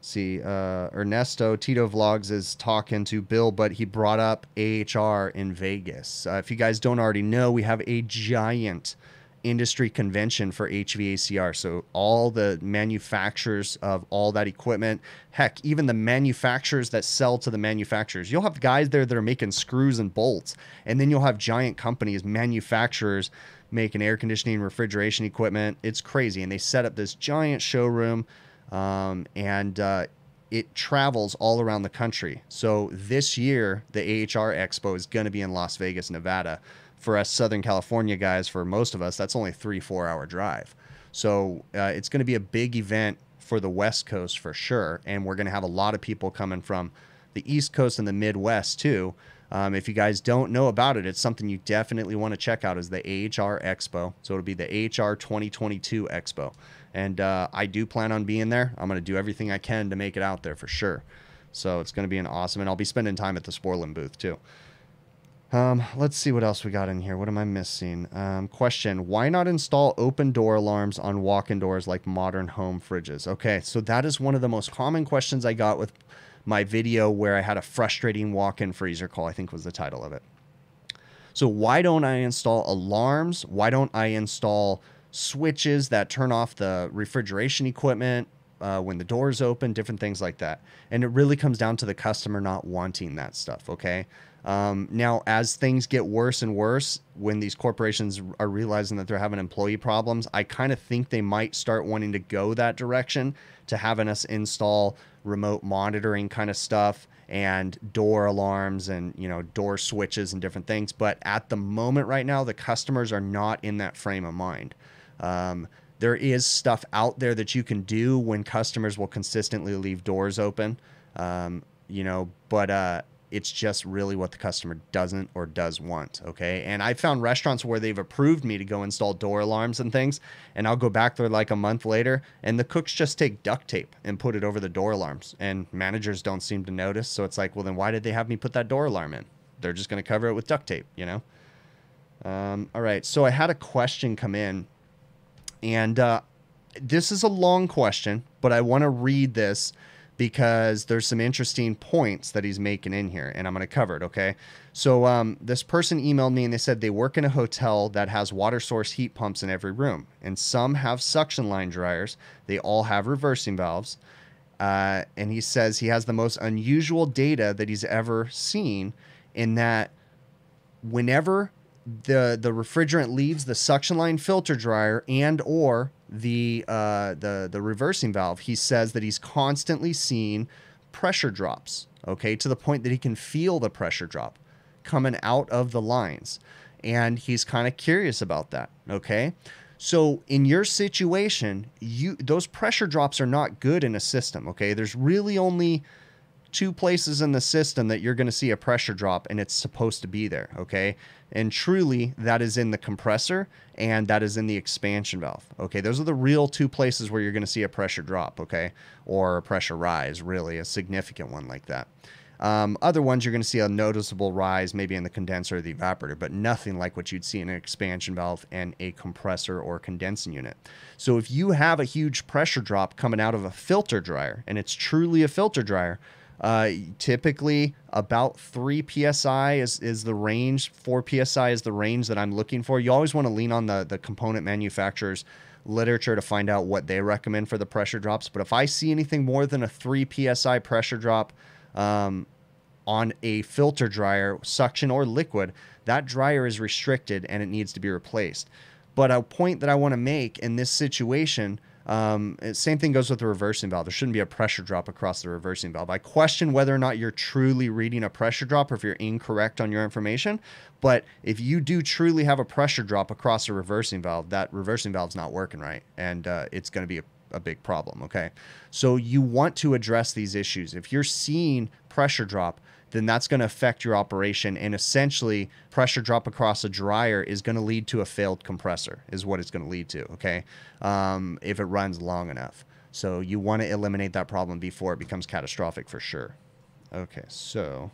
see uh, Ernesto Tito Vlogs is talking to Bill, but he brought up AHR in Vegas. Uh, if you guys don't already know, we have a giant industry convention for HVACR. So all the manufacturers of all that equipment, heck, even the manufacturers that sell to the manufacturers. You'll have guys there that are making screws and bolts, and then you'll have giant companies, manufacturers making air conditioning, refrigeration equipment. It's crazy, and they set up this giant showroom um, and uh, it travels all around the country. So this year, the AHR Expo is going to be in Las Vegas, Nevada. For us Southern California guys, for most of us, that's only three, four hour drive. So uh, it's going to be a big event for the West Coast for sure. And we're going to have a lot of people coming from the East Coast and the Midwest too. Um, if you guys don't know about it, it's something you definitely want to check out is the AHR Expo. So it'll be the AHR 2022 Expo. And uh, I do plan on being there. I'm going to do everything I can to make it out there for sure. So it's going to be an awesome, and I'll be spending time at the Sporlan booth too. Um, let's see what else we got in here. What am I missing? Um, question: Why not install open door alarms on walk-in doors like modern home fridges? Okay, so that is one of the most common questions I got with my video where I had a frustrating walk-in freezer call. I think was the title of it. So why don't I install alarms? Why don't I install switches that turn off the refrigeration equipment uh, when the doors open, different things like that. And it really comes down to the customer not wanting that stuff. Okay. Um, now, as things get worse and worse, when these corporations are realizing that they're having employee problems, I kind of think they might start wanting to go that direction to having us install remote monitoring kind of stuff and door alarms and you know door switches and different things. But at the moment, right now, the customers are not in that frame of mind. Um, there is stuff out there that you can do when customers will consistently leave doors open, um, you know, but uh, it's just really what the customer doesn't or does want. Okay. And I found restaurants where they've approved me to go install door alarms and things. And I'll go back there like a month later and the cooks just take duct tape and put it over the door alarms. And managers don't seem to notice. So it's like, well, then why did they have me put that door alarm in? They're just going to cover it with duct tape, you know? Um, all right. So I had a question come in and uh, this is a long question, but I want to read this because there's some interesting points that he's making in here, and I'm going to cover it. Okay. So um, this person emailed me and they said they work in a hotel that has water source heat pumps in every room, and some have suction line dryers. They all have reversing valves. Uh, and he says he has the most unusual data that he's ever seen in that whenever the the refrigerant leaves the suction line filter dryer and or the uh, the the reversing valve, he says that he's constantly seeing pressure drops. Okay, to the point that he can feel the pressure drop coming out of the lines, and he's kind of curious about that. Okay, so in your situation, you those pressure drops are not good in a system. Okay, there's really only two places in the system that you're going to see a pressure drop and it's supposed to be there okay? And truly that is in the compressor and that is in the expansion valve okay? Those are the real two places where you're going to see a pressure drop okay? Or a pressure rise really a significant one like that. Um, other ones you're going to see a noticeable rise maybe in the condenser or the evaporator but nothing like what you'd see in an expansion valve and a compressor or condensing unit. So if you have a huge pressure drop coming out of a filter dryer and it's truly a filter dryer uh, typically, about three psi is, is the range. Four psi is the range that I'm looking for. You always want to lean on the the component manufacturers literature to find out what they recommend for the pressure drops. But if I see anything more than a three psi pressure drop um, on a filter dryer, suction or liquid, that dryer is restricted and it needs to be replaced. But a point that I want to make in this situation um, same thing goes with the reversing valve. There shouldn't be a pressure drop across the reversing valve. I question whether or not you're truly reading a pressure drop or if you're incorrect on your information. But if you do truly have a pressure drop across a reversing valve, that reversing valve's not working right, and uh, it's going to be a, a big problem. Okay, so you want to address these issues. If you're seeing pressure drop, then that's going to affect your operation. And essentially, pressure drop across a dryer is going to lead to a failed compressor, is what it's going to lead to. Okay. Um, if it runs long enough. So you want to eliminate that problem before it becomes catastrophic for sure. Okay. So.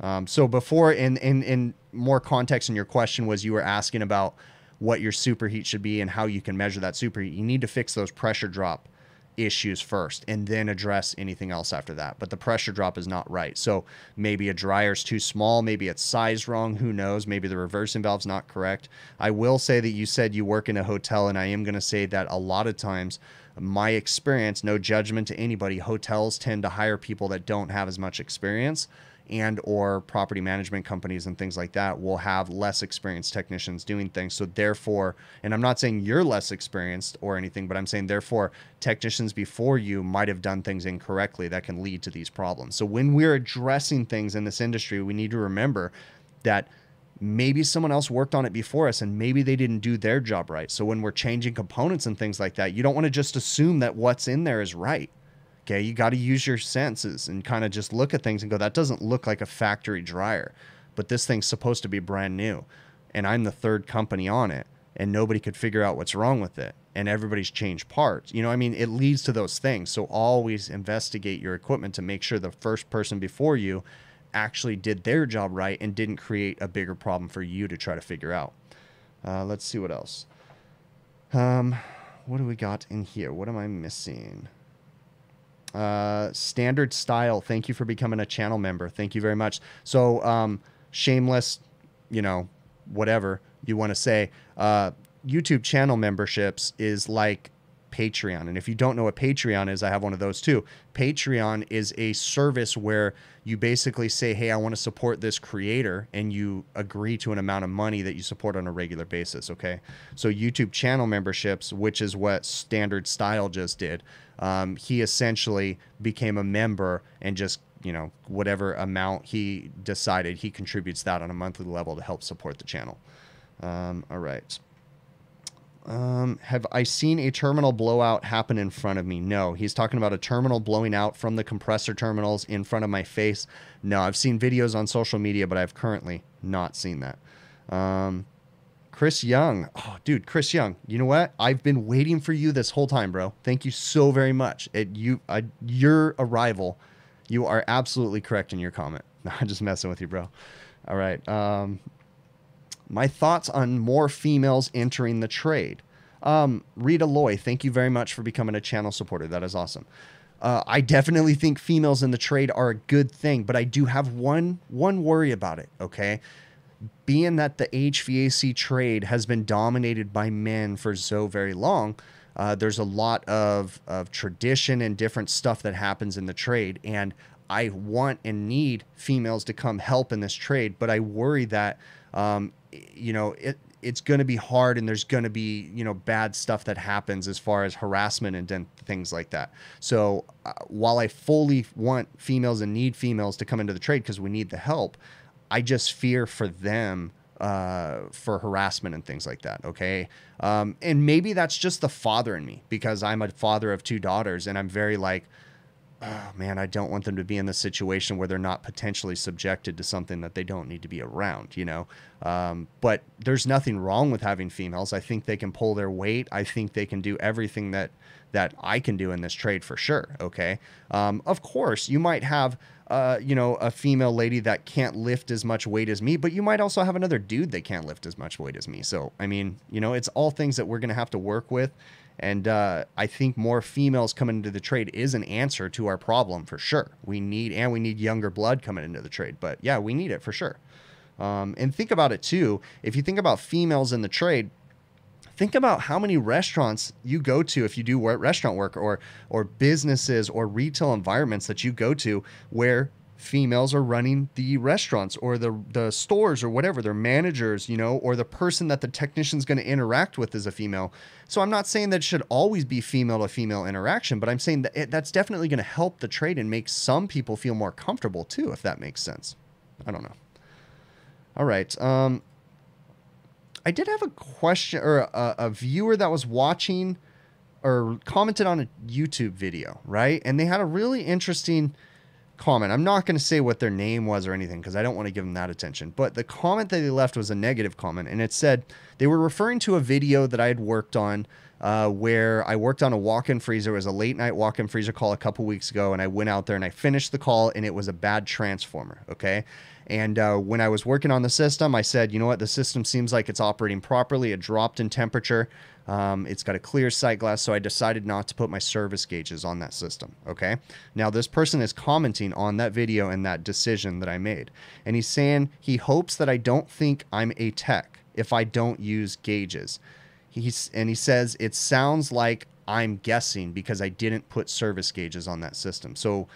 Um, so before in, in in more context in your question was you were asking about what your superheat should be and how you can measure that superheat. You need to fix those pressure drop issues first and then address anything else after that. But the pressure drop is not right. So maybe a dryer's too small, maybe it's size wrong, who knows? Maybe the reversing valve's not correct. I will say that you said you work in a hotel and I am going to say that a lot of times my experience, no judgment to anybody, hotels tend to hire people that don't have as much experience and or property management companies and things like that will have less experienced technicians doing things. So therefore and i'm not saying you're less experienced or anything but i'm saying therefore technicians before you might have done things incorrectly that can lead to these problems. So when we're addressing things in this industry we need to remember that maybe someone else worked on it before us and maybe they didn't do their job right. So when we're changing components and things like that you don't want to just assume that what's in there is right Okay, you got to use your senses and kind of just look at things and go, that doesn't look like a factory dryer. but this thing's supposed to be brand new, and I'm the third company on it, and nobody could figure out what's wrong with it, and everybody's changed parts. You know, I mean, it leads to those things. So always investigate your equipment to make sure the first person before you actually did their job right and didn't create a bigger problem for you to try to figure out. Uh, let's see what else. Um, what do we got in here? What am I missing? Uh, standard style. Thank you for becoming a channel member. Thank you very much. So, um, shameless, you know, whatever you want to say. Uh, YouTube channel memberships is like Patreon. And if you don't know what Patreon is, I have one of those too. Patreon is a service where you basically say, Hey, I want to support this creator, and you agree to an amount of money that you support on a regular basis. Okay. So, YouTube channel memberships, which is what Standard Style just did, um, he essentially became a member and just you know whatever amount he decided he contributes that on a monthly level to help support the channel um, all right um, have I seen a terminal blowout happen in front of me? No. He's talking about a terminal blowing out from the compressor terminals in front of my face. No, I've seen videos on social media, but I've currently not seen that. Um, Chris Young. Oh, dude, Chris Young. You know what? I've been waiting for you this whole time, bro. Thank you so very much. It, you, uh, your arrival, you are absolutely correct in your comment. [LAUGHS] No, I'm just messing with you, bro. All right. Um, my thoughts on more females entering the trade. Um, Rita Loy, thank you very much for becoming a channel supporter. That is awesome. Uh, I definitely think females in the trade are a good thing, but I do have one one worry about it. Okay, being that the HVAC trade has been dominated by men for so very long, uh, there's a lot of of tradition and different stuff that happens in the trade, and I want and need females to come help in this trade, but I worry that um, you know, it it's going to be hard and there's going to be you know bad stuff that happens as far as harassment and things like that. So uh, while i fully want females and need females to come into the trade because we need the help i just fear for them uh, for harassment and things like that okay? Um, and maybe that's just the father in me because i'm a father of two daughters and i'm very like oh man, I don't want them to be in the situation where they're not potentially subjected to something that they don't need to be around, you know? Um, but there's nothing wrong with having females. I think they can pull their weight. I think they can do everything that that I can do in this trade for sure. Okay. Um, of course, you might have, uh, you know, a female lady that can't lift as much weight as me, but you might also have another dude that can't lift as much weight as me. So, I mean, you know, it's all things that we're going to have to work with and uh, I think more females coming into the trade is an answer to our problem for sure. We need, and we need younger blood coming into the trade. But yeah, we need it for sure. Um, and think about it too. If you think about females in the trade, think about how many restaurants you go to if you do restaurant work or or businesses or retail environments that you go to where females are running the restaurants or the the stores or whatever their managers you know or the person that the technician's going to interact with is a female. So i'm not saying that it should always be female to female interaction but i'm saying that it, that's definitely going to help the trade and make some people feel more comfortable too if that makes sense. I don't know. All right um i did have a question or a, a viewer that was watching or commented on a youtube video right? And they had a really interesting comment. I'm not going to say what their name was or anything because I don't want to give them that attention. But the comment that they left was a negative comment, and it said they were referring to a video that I had worked on uh, where I worked on a walk-in freezer. It was a late night walk-in freezer call a couple weeks ago, and I went out there and I finished the call, and it was a bad transformer. Okay. And uh, when I was working on the system, I said, you know what, the system seems like it's operating properly. It dropped in temperature. Um, it's got a clear sight glass, so I decided not to put my service gauges on that system. Okay. Now, this person is commenting on that video and that decision that I made. And he's saying he hopes that I don't think I'm a tech if I don't use gauges. He's, and he says it sounds like I'm guessing because I didn't put service gauges on that system. So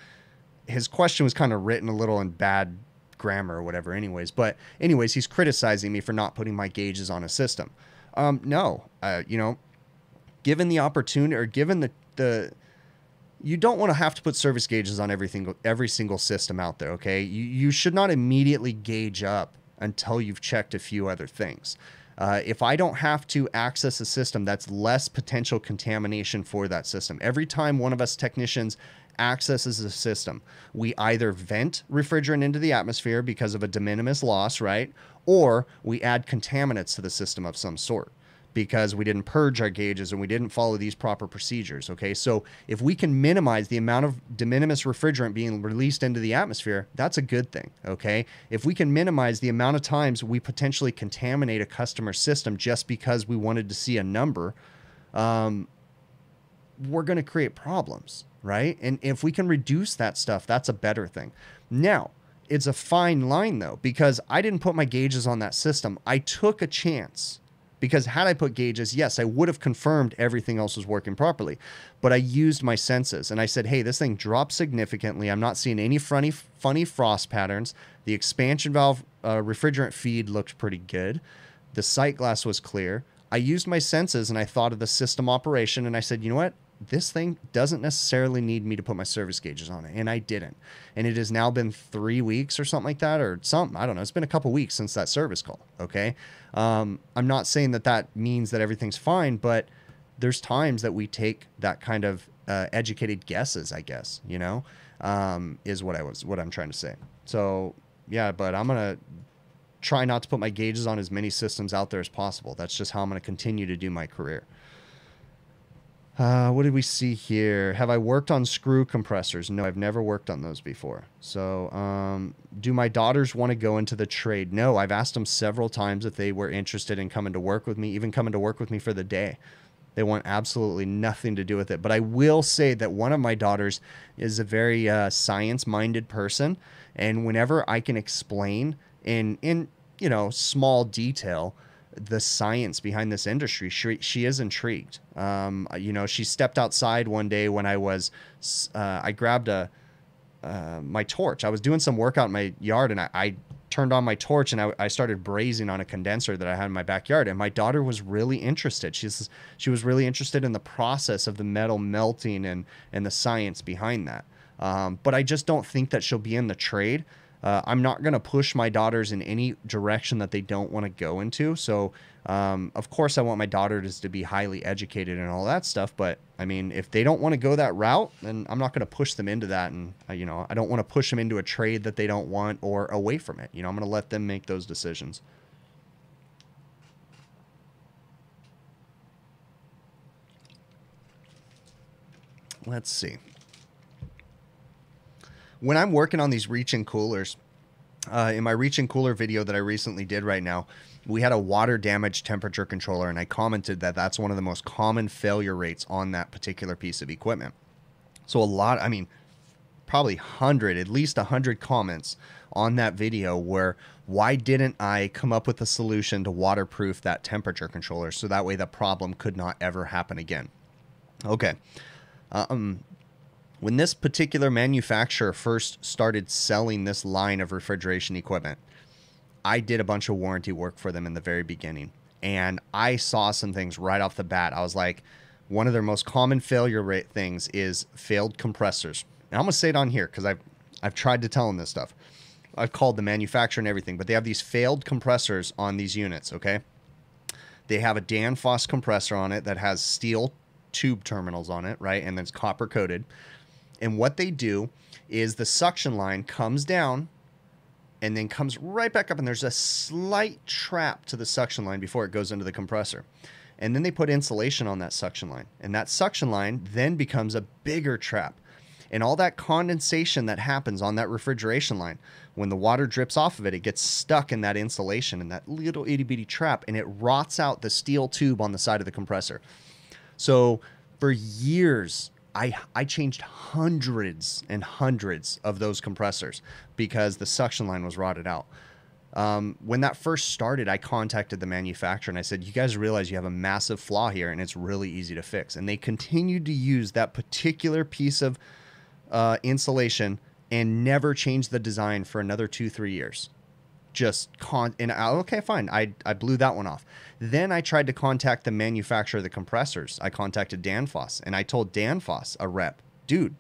his question was kind of written a little in bad grammar or whatever, anyways. But, anyways, he's criticizing me for not putting my gauges on a system. Um, no, uh, you know, given the opportunity or given the the you don't want to have to put service gauges on everything every single system out there okay you, you should not immediately gauge up until you've checked a few other things uh, if I don't have to access a system, that's less potential contamination for that system. Every time one of us technicians accesses a system. We either vent refrigerant into the atmosphere because of a de minimis loss, right? Or we add contaminants to the system of some sort because we didn't purge our gauges and we didn't follow these proper procedures. Okay, so if we can minimize the amount of de minimis refrigerant being released into the atmosphere, that's a good thing. Okay, if we can minimize the amount of times we potentially contaminate a customer system just because we wanted to see a number, um, we're going to create problems, right? And if we can reduce that stuff, that's a better thing. Now, it's a fine line though, because I didn't put my gauges on that system. I took a chance because had I put gauges, yes, I would have confirmed everything else was working properly. But I used my senses and I said, hey, this thing dropped significantly. I'm not seeing any funny, funny frost patterns. The expansion valve uh, refrigerant feed looked pretty good. The sight glass was clear. I used my senses and I thought of the system operation and I said, you know what? This thing doesn't necessarily need me to put my service gauges on it. And I didn't. And it has now been three weeks or something like that, or something. I don't know. It's been a couple weeks since that service call. Okay. Um, I'm not saying that that means that everything's fine, but there's times that we take that kind of uh, educated guesses, I guess, you know, um, is what I was, what I'm trying to say. So, yeah, but I'm going to try not to put my gauges on as many systems out there as possible. That's just how I'm going to continue to do my career. Uh, what did we see here? Have I worked on screw compressors? No, I've never worked on those before. So, um, do my daughters want to go into the trade? No, I've asked them several times if they were interested in coming to work with me, even coming to work with me for the day. They want absolutely nothing to do with it. But I will say that one of my daughters is a very uh, science-minded person, and whenever I can explain in in you know small detail the science behind this industry. She, she is intrigued. Um, you know, she stepped outside one day when I was, uh, I grabbed a, uh, my torch. I was doing some work out in my yard and I, I turned on my torch and I, I, started brazing on a condenser that I had in my backyard. And my daughter was really interested. She's, she was really interested in the process of the metal melting and, and the science behind that. Um, but I just don't think that she'll be in the trade. Uh, I'm not going to push my daughters in any direction that they don't want to go into. So, um, of course, I want my daughters to be highly educated and all that stuff. But I mean, if they don't want to go that route, then I'm not going to push them into that. And, uh, you know, I don't want to push them into a trade that they don't want or away from it. You know, I'm going to let them make those decisions. Let's see when I'm working on these reach-in coolers, uh, in my reach-in cooler video that I recently did right now, we had a water damage temperature controller, and I commented that that's one of the most common failure rates on that particular piece of equipment. So a lot, I mean, probably hundred, at least a hundred comments on that video where why didn't I come up with a solution to waterproof that temperature controller so that way the problem could not ever happen again. Okay. Um, when this particular manufacturer first started selling this line of refrigeration equipment, I did a bunch of warranty work for them in the very beginning. And I saw some things right off the bat. I was like, one of their most common failure rate things is failed compressors. And I'm gonna say it on here because I've I've tried to tell them this stuff. I've called the manufacturer and everything, but they have these failed compressors on these units, okay? They have a Danfoss compressor on it that has steel tube terminals on it, right? And then it's copper coated. And what they do is the suction line comes down and then comes right back up and there's a slight trap to the suction line before it goes into the compressor. And then they put insulation on that suction line. And that suction line then becomes a bigger trap. And all that condensation that happens on that refrigeration line, when the water drips off of it, it gets stuck in that insulation in that little itty bitty trap and it rots out the steel tube on the side of the compressor. So for years, I I changed hundreds and hundreds of those compressors because the suction line was rotted out. Um, when that first started, I contacted the manufacturer and I said, "You guys realize you have a massive flaw here, and it's really easy to fix." And they continued to use that particular piece of uh, insulation and never changed the design for another two, three years just con and I, okay fine I, I blew that one off then i tried to contact the manufacturer of the compressors i contacted danfoss and i told danfoss a rep dude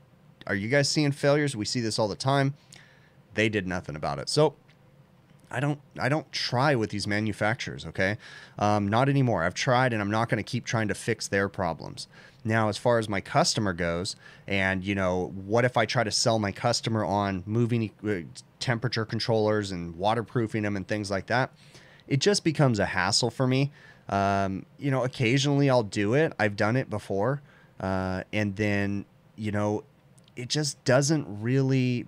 are you guys seeing failures we see this all the time they did nothing about it so I don't I don't try with these manufacturers, okay? Um, not anymore. I've tried and I'm not going to keep trying to fix their problems. Now, as far as my customer goes, and you know, what if I try to sell my customer on moving uh, temperature controllers and waterproofing them and things like that? It just becomes a hassle for me. Um, you know, occasionally I'll do it. I've done it before, uh, and then you know, it just doesn't really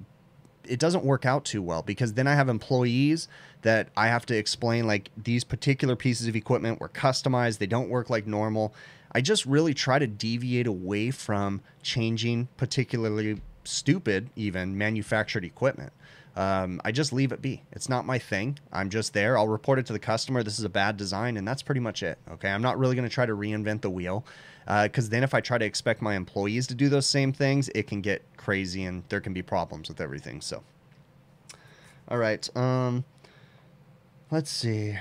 it doesn't work out too well because then I have employees that I have to explain like these particular pieces of equipment were customized, they don't work like normal. I just really try to deviate away from changing particularly stupid even manufactured equipment. Um, I just leave it be. It's not my thing. I'm just there. I'll report it to the customer. This is a bad design, and that's pretty much it. Okay. I'm not really going to try to reinvent the wheel because uh, then if I try to expect my employees to do those same things, it can get crazy and there can be problems with everything. So, all right. Um, let's see.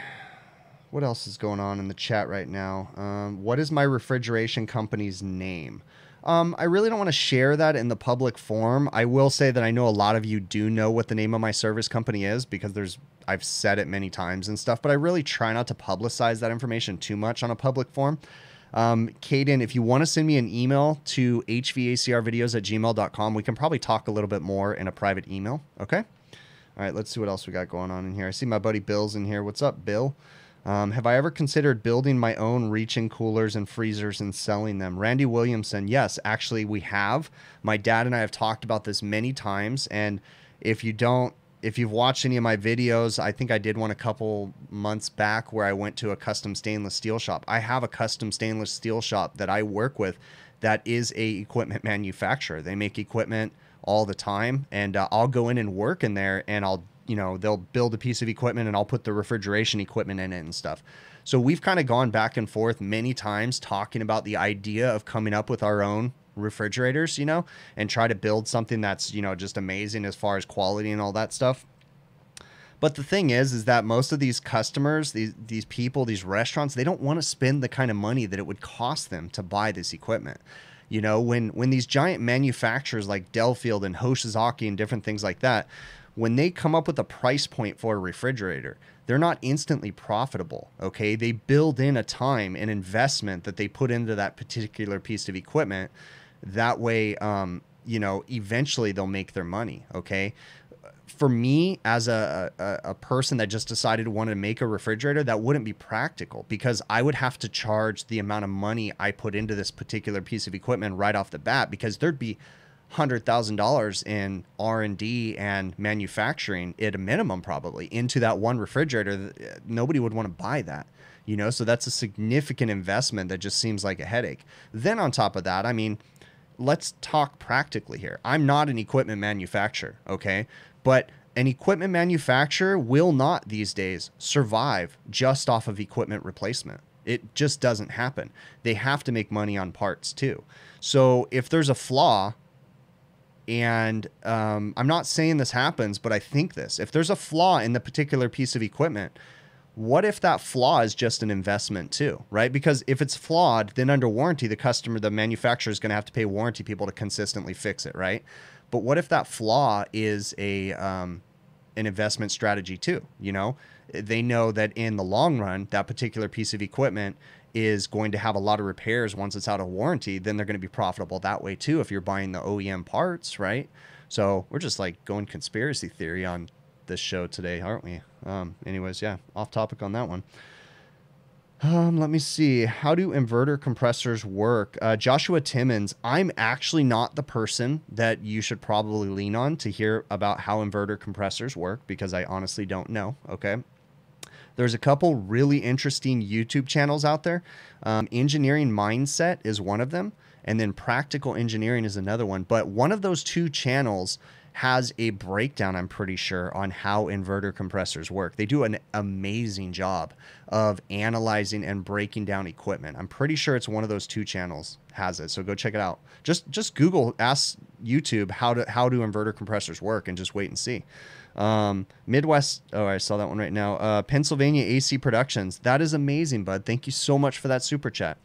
What else is going on in the chat right now? Um, what is my refrigeration company's name? Um, I really don't want to share that in the public forum. I will say that I know a lot of you do know what the name of my service company is because there's I've said it many times and stuff, but I really try not to publicize that information too much on a public forum. Um, Caden, if you want to send me an email to hvacrvideos at gmail.com, we can probably talk a little bit more in a private email. Okay. All right, let's see what else we got going on in here. I see my buddy Bill's in here. What's up, Bill? Um, have I ever considered building my own reach-in coolers and freezers and selling them? Randy Williamson, yes, actually we have. My dad and I have talked about this many times, and if you don't if you've watched any of my videos, I think I did one a couple months back where I went to a custom stainless steel shop. I have a custom stainless steel shop that I work with that is a equipment manufacturer. They make equipment all the time and uh, I'll go in and work in there and I'll, you know, they'll build a piece of equipment and I'll put the refrigeration equipment in it and stuff. So we've kind of gone back and forth many times talking about the idea of coming up with our own refrigerators, you know, and try to build something that's, you know, just amazing as far as quality and all that stuff. But the thing is, is that most of these customers, these these people, these restaurants, they don't want to spend the kind of money that it would cost them to buy this equipment. You know, when when these giant manufacturers like Delfield and Hoshizaki and different things like that, when they come up with a price point for a refrigerator, they're not instantly profitable. Okay, they build in a time and investment that they put into that particular piece of equipment that way, um, you know, eventually they'll make their money. Okay. For me, as a, a, a person that just decided to want to make a refrigerator, that wouldn't be practical because I would have to charge the amount of money I put into this particular piece of equipment right off the bat because there'd be hundred thousand dollars in R and D and manufacturing at a minimum, probably into that one refrigerator. Nobody would want to buy that, you know. So that's a significant investment that just seems like a headache. Then on top of that, I mean, let's talk practically here. I'm not an equipment manufacturer, okay? But an equipment manufacturer will not these days survive just off of equipment replacement. It just doesn't happen. They have to make money on parts too. So if there's a flaw, and um, I'm not saying this happens, but I think this if there's a flaw in the particular piece of equipment, what if that flaw is just an investment too, right? Because if it's flawed, then under warranty, the customer, the manufacturer is going to have to pay warranty people to consistently fix it, right? But what if that flaw is a um, an investment strategy too? You know, they know that in the long run, that particular piece of equipment is going to have a lot of repairs once it's out of warranty. Then they're going to be profitable that way too if you're buying the OEM parts, right? So we're just like going conspiracy theory on this show today, aren't we? Um, anyways, yeah, off topic on that one. Um, let me see. How do inverter compressors work? Uh, Joshua Timmons, I'm actually not the person that you should probably lean on to hear about how inverter compressors work because I honestly don't know. Okay. There's a couple really interesting YouTube channels out there. Um, engineering Mindset is one of them, and then Practical Engineering is another one. But one of those two channels has a breakdown, I'm pretty sure, on how inverter compressors work. They do an amazing job of analyzing and breaking down equipment. I'm pretty sure it's one of those two channels has it. So go check it out. Just just Google, ask YouTube how to how do inverter compressors work, and just wait and see. Um, Midwest. Oh, I saw that one right now. Uh, Pennsylvania AC Productions. That is amazing, bud. Thank you so much for that super chat.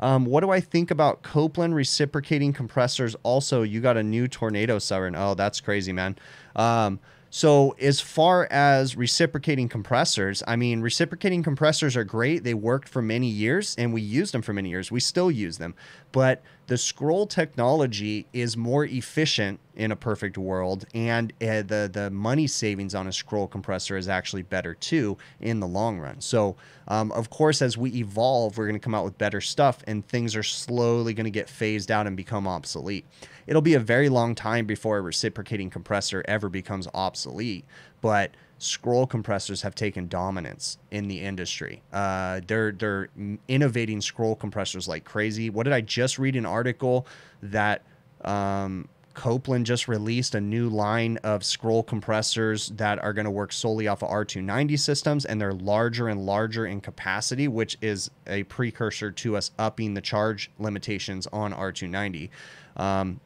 Um, what do I think about Copeland reciprocating compressors? Also, you got a new tornado siren. Oh, that's crazy, man. Um, So, as far as reciprocating compressors, I mean, reciprocating compressors are great. They worked for many years and we used them for many years. We still use them. But the scroll technology is more efficient in a perfect world and uh, the the money savings on a scroll compressor is actually better too in the long run so um, of course as we evolve we're going to come out with better stuff and things are slowly going to get phased out and become obsolete it'll be a very long time before a reciprocating compressor ever becomes obsolete but scroll compressors have taken dominance in the industry. Uh, they're they're innovating scroll compressors like crazy. What did I just read an article that um, Copeland just released a new line of scroll compressors that are going to work solely off of R290 systems, and they're larger and larger in capacity, which is a precursor to us upping the charge limitations on R290. Um,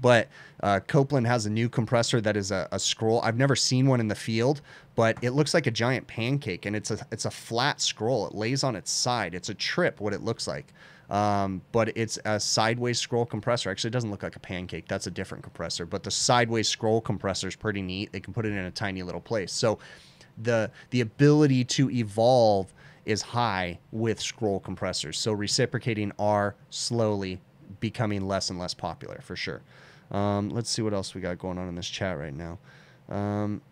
but uh, Copeland has a new compressor that is a, a, scroll. I've never seen one in the field, but it looks like a giant pancake, and it's a it's a flat scroll. It lays on its side. It's a trip. What it looks like, um, but it's a sideways scroll compressor. Actually, it doesn't look like a pancake. That's a different compressor. But the sideways scroll compressor is pretty neat. They can put it in a tiny little place. So the the ability to evolve is high with scroll compressors. So reciprocating are slowly becoming less and less popular for sure. Um, let's see what else we got going on in this chat right now. Um,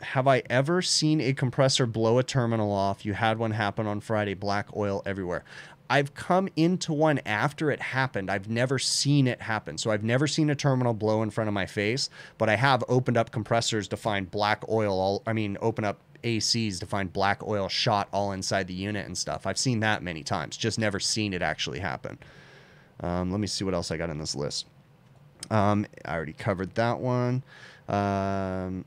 have I ever seen a compressor blow a terminal off? You had one happen on Friday, black oil everywhere. I've come into one after it happened. I've never seen it happen. So I've never seen a terminal blow in front of my face, but I have opened up compressors to find black oil all I mean open up ACs to find black oil shot all inside the unit and stuff. I've seen that many times, just never seen it actually happen. Um, let me see what else I got in this list. Um, I already covered that one. Um,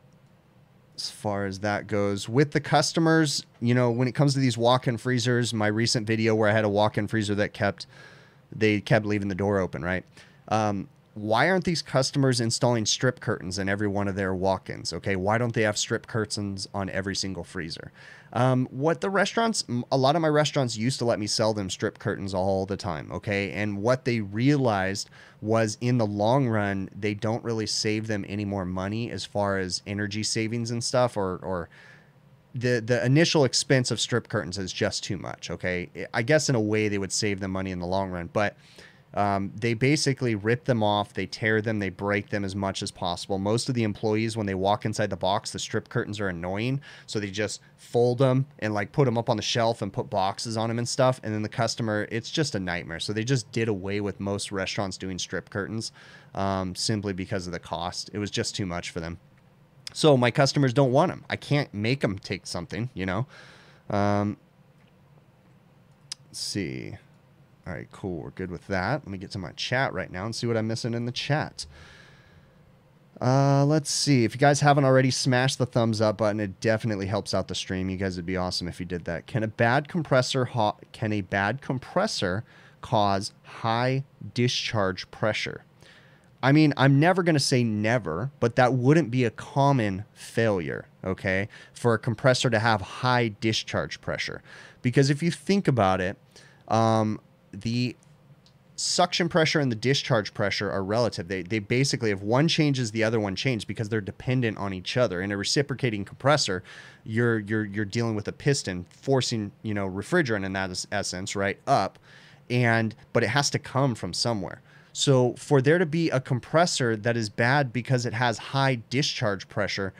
as far as that goes, with the customers, you know, when it comes to these walk-in freezers, my recent video where I had a walk-in freezer that kept, they kept leaving the door open, right? Um, why aren't these customers installing strip curtains in every one of their walk-ins? Okay, why don't they have strip curtains on every single freezer? Um, what the restaurants, a lot of my restaurants used to let me sell them strip curtains all the time. Okay. And what they realized was in the long run, they don't really save them any more money as far as energy savings and stuff or, or, the, the initial expense of strip curtains is just too much. Okay. I guess in a way they would save them money in the long run, but um, they basically rip them off, they tear them, they break them as much as possible. Most of the employees, when they walk inside the box, the strip curtains are annoying, so they just fold them and like put them up on the shelf and put boxes on them and stuff. And then the customer, it's just a nightmare. So they just did away with most restaurants doing strip curtains um, simply because of the cost. It was just too much for them. So my customers don't want them. I can't make them take something, you know. Um, see. All right, cool. We're good with that. Let me get to my chat right now and see what I'm missing in the chat. Uh, let's see. If you guys haven't already, smash the thumbs up button. It definitely helps out the stream. You guys would be awesome if you did that. Can a bad compressor can a bad compressor cause high discharge pressure? I mean, I'm never going to say never, but that wouldn't be a common failure, okay, for a compressor to have high discharge pressure. Because if you think about it, um, the suction pressure and the discharge pressure are relative. They, they basically, if one changes, the other one changes because they're dependent on each other. In a reciprocating compressor, you're you're you're dealing with a piston forcing you know refrigerant in that essence right up, and but it has to come from somewhere. So for there to be a compressor that is bad because it has high discharge pressure,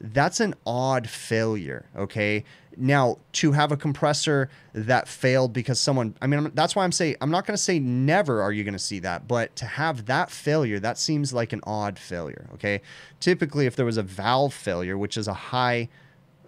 that's an odd failure. Okay, now, to have a compressor that failed because someone, I mean, that's why I'm saying, I'm not going to say never are you going to see that, but to have that failure, that seems like an odd failure. Okay. Typically, if there was a valve failure, which is a high,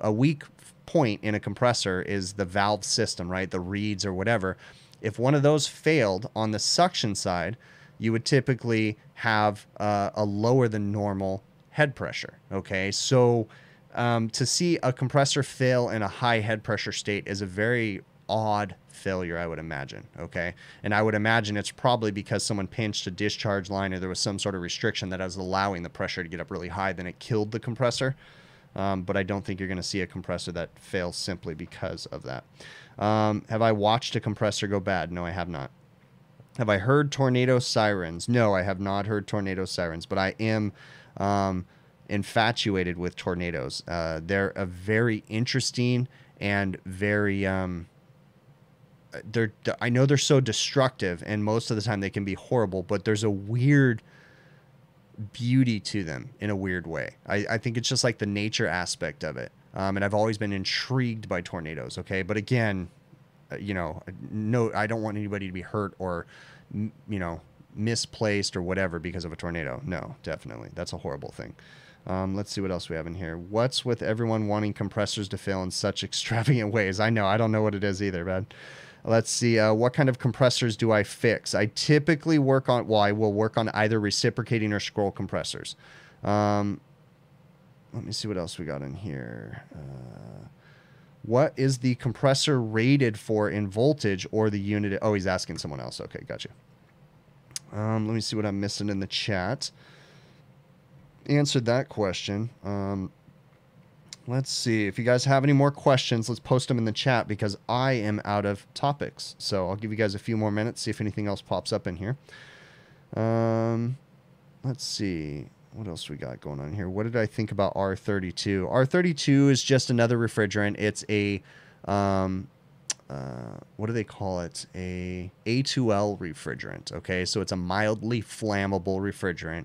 a weak point in a compressor is the valve system, right? The reeds or whatever. If one of those failed on the suction side, you would typically have uh, a lower than normal head pressure. Okay. So, um, to see a compressor fail in a high head pressure state is a very odd failure, I would imagine. Okay. And I would imagine it's probably because someone pinched a discharge line or there was some sort of restriction that was allowing the pressure to get up really high, then it killed the compressor. Um, but I don't think you're going to see a compressor that fails simply because of that. Um, have I watched a compressor go bad? No, I have not. Have I heard tornado sirens? No, I have not heard tornado sirens, but I am um, infatuated with tornadoes. Uh, they're a very interesting and very um, they're I know they're so destructive, and most of the time they can be horrible. But there's a weird beauty to them in a weird way. I, I think it's just like the nature aspect of it. Um, and I've always been intrigued by tornadoes. Okay, but again, uh, you know, no, I don't want anybody to be hurt or, you know, misplaced or whatever because of a tornado. No, definitely, that's a horrible thing. Um, let's see what else we have in here. What's with everyone wanting compressors to fail in such [LAUGHS] extravagant ways? I know, I don't know what it is either, but let's see. Uh, what kind of compressors do I fix? I typically work on, well, I will work on either reciprocating or scroll compressors. Um, let me see what else we got in here. Uh, what is the compressor rated for in voltage or the unit? Oh, he's asking someone else. Okay, gotcha. Um, let me see what I'm missing in the chat. Answered that question. Um, let's see. If you guys have any more questions, let's post them in the chat because I am out of topics. So I'll give you guys a few more minutes, see if anything else pops up in here. Um, let's see. What else we got going on here? What did I think about R32? R32 is just another refrigerant. It's a um, uh, what do they call it? A A2L refrigerant. Okay, so it's a mildly flammable refrigerant.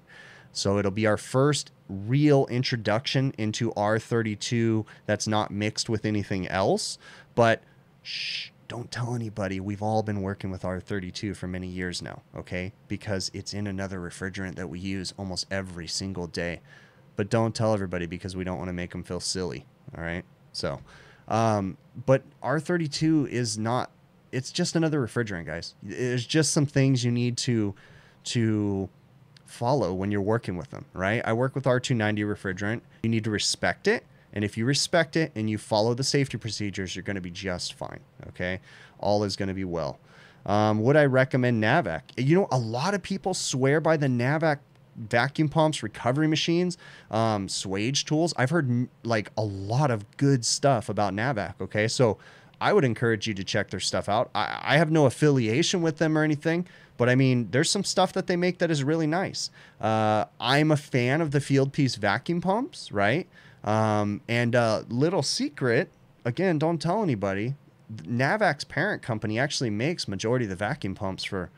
So it'll be our first real introduction into R32 that's not mixed with anything else. But shh, don't tell anybody. We've all been working with R32 for many years now, okay? Because it's in another refrigerant that we use almost every single day. But don't tell everybody because we don't want to make them feel silly, all right? So, um, but R32 is not, it's just another refrigerant, guys. There's just some things you need to, to, follow when you're working with them, right? I work with R290 refrigerant. You need to respect it. And if you respect it and you follow the safety procedures, you're going to be just fine. Okay. All is going to be well. Um, would I recommend Navac? You know, a lot of people swear by the Navac vacuum pumps, recovery machines, um, swage tools. I've heard like a lot of good stuff about Navac. Okay. So I would encourage you to check their stuff out. I, I have no affiliation with them or anything, but I mean, there's some stuff that they make that is really nice. Uh, I'm a fan of the Fieldpiece vacuum pumps, right? Um, and uh, little secret, again, don't tell anybody. Navac's parent company actually makes majority of the vacuum pumps for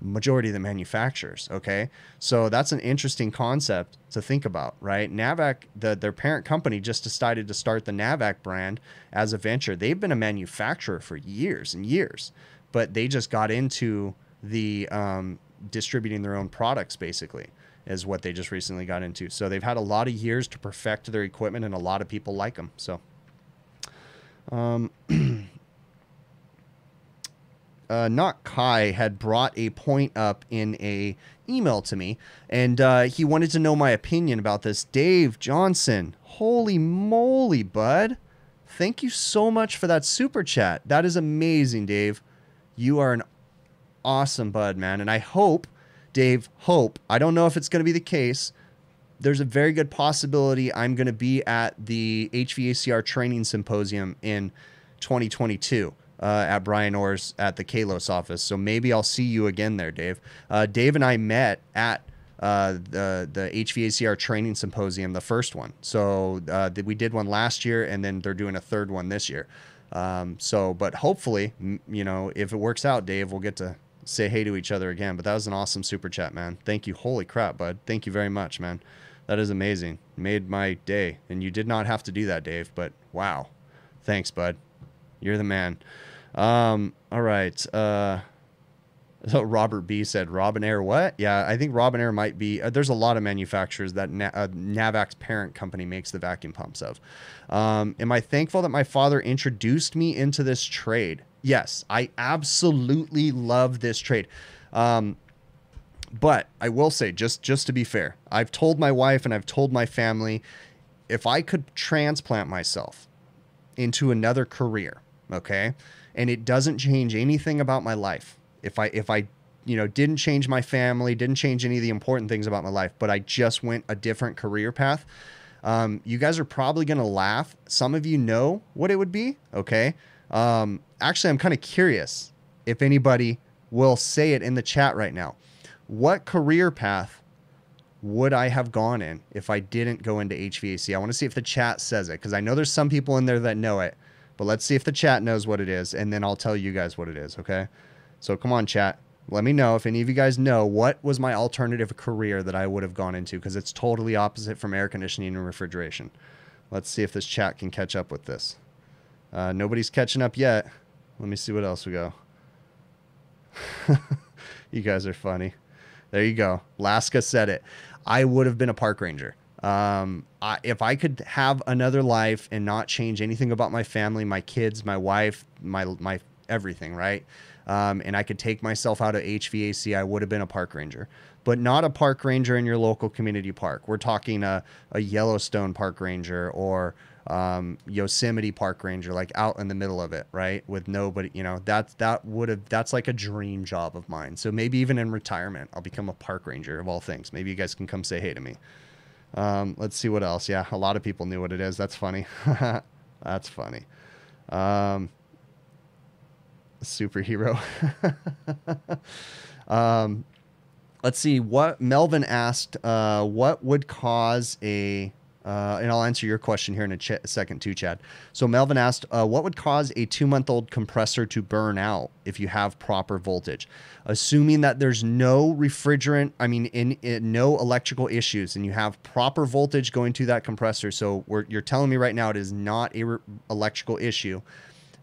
majority of the manufacturers. Okay, so that's an interesting concept to think about, right? Navac, the, their parent company, just decided to start the Navac brand as a venture. They've been a manufacturer for years and years, but they just got into the um, distributing their own products basically is what they just recently got into. So they've had a lot of years to perfect their equipment, and a lot of people like them. So, um, [CLEARS THROAT] uh, not Kai had brought a point up in a email to me, and uh, he wanted to know my opinion about this. Dave Johnson, holy moly, bud! Thank you so much for that super chat. That is amazing, Dave. You are an awesome bud, man. And I hope, Dave, hope, I don't know if it's going to be the case. There's a very good possibility I'm going to be at the HVACR training symposium in 2022 uh, at Bryan Orr's at the Kalos office. So maybe I'll see you again there, Dave. Uh, Dave and I met at uh, the the HVACR training symposium, the first one. So uh, we did one last year, and then they're doing a third one this year. Um, so, but hopefully, you know, if it works out, Dave, we'll get to say hey to each other again. But that was an awesome super chat, man. Thank you. Holy crap, bud. Thank you very much, man. That is amazing. Made my day. And you did not have to do that, Dave, but wow. Thanks, bud. You're the man. Um, all right. Uh, [LAUGHS] so Robert B said Robinair. What? Yeah, I think Robinair might be. Uh, there's a lot of manufacturers that Na- uh, Navac's parent company makes the vacuum pumps of. Um, am I thankful that my father introduced me into this trade? Yes, I absolutely love this trade. Um, but I will say, just just to be fair, I've told my wife and I've told my family, if I could transplant myself into another career, okay, and it doesn't change anything about my life, if I if I you know didn't change my family, didn't change any of the important things about my life, but I just went a different career path. Um, you guys are probably gonna laugh. Some of you know what it would be, okay? Um, actually, I'm kind of curious if anybody will say it in the chat right now. What career path would I have gone in if I didn't go into HVAC? I want to see if the chat says it because I know there's some people in there that know it, but let's see if the chat knows what it is, and then I'll tell you guys what it is, okay? So come on, chat. Let me know if any of you guys know what was my alternative career that I would have gone into because it's totally opposite from air conditioning and refrigeration. Let's see if this chat can catch up with this. Uh, nobody's catching up yet. Let me see what else we go. [LAUGHS] you guys are funny. There you go. Laska said it. I would have been a park ranger. Um, I, if I could have another life and not change anything about my family, my kids, my wife, my my everything, right? Um, and I could take myself out of HVAC, I would have been a park ranger, but not a park ranger in your local community park. We're talking a, a Yellowstone park ranger or um, Yosemite Park Ranger, like out in the middle of it, right? With nobody, you know, that's that would have that's like a dream job of mine. So maybe even in retirement, I'll become a park ranger of all things. Maybe you guys can come say hey to me. Um, let's see what else. Yeah, a lot of people knew what it is. That's funny. [LAUGHS] that's funny. Um, superhero. [LAUGHS] um, let's see what Melvin asked. Uh, what would cause a uh, and I'll answer your question here in a, ch- second too, Chad. So Melvin asked, uh, what would cause a two-month-old compressor to burn out if you have proper voltage? Assuming that there's no refrigerant, I mean, in, in no electrical issues, and you have proper voltage going to that compressor. So you're telling me right now it is not a re- electrical issue.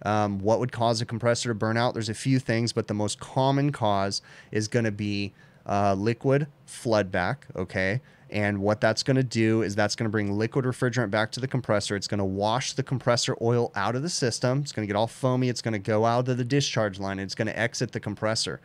Um, what would cause a compressor to burn out? There's a few things, but the most common cause is going to be uh, liquid floodback. Okay. And what that's going to do is that's going to bring liquid refrigerant back to the compressor. It's going to wash the compressor oil out of the system. It's going to get all foamy. It's going to go out of the discharge line. it's going to exit the compressor.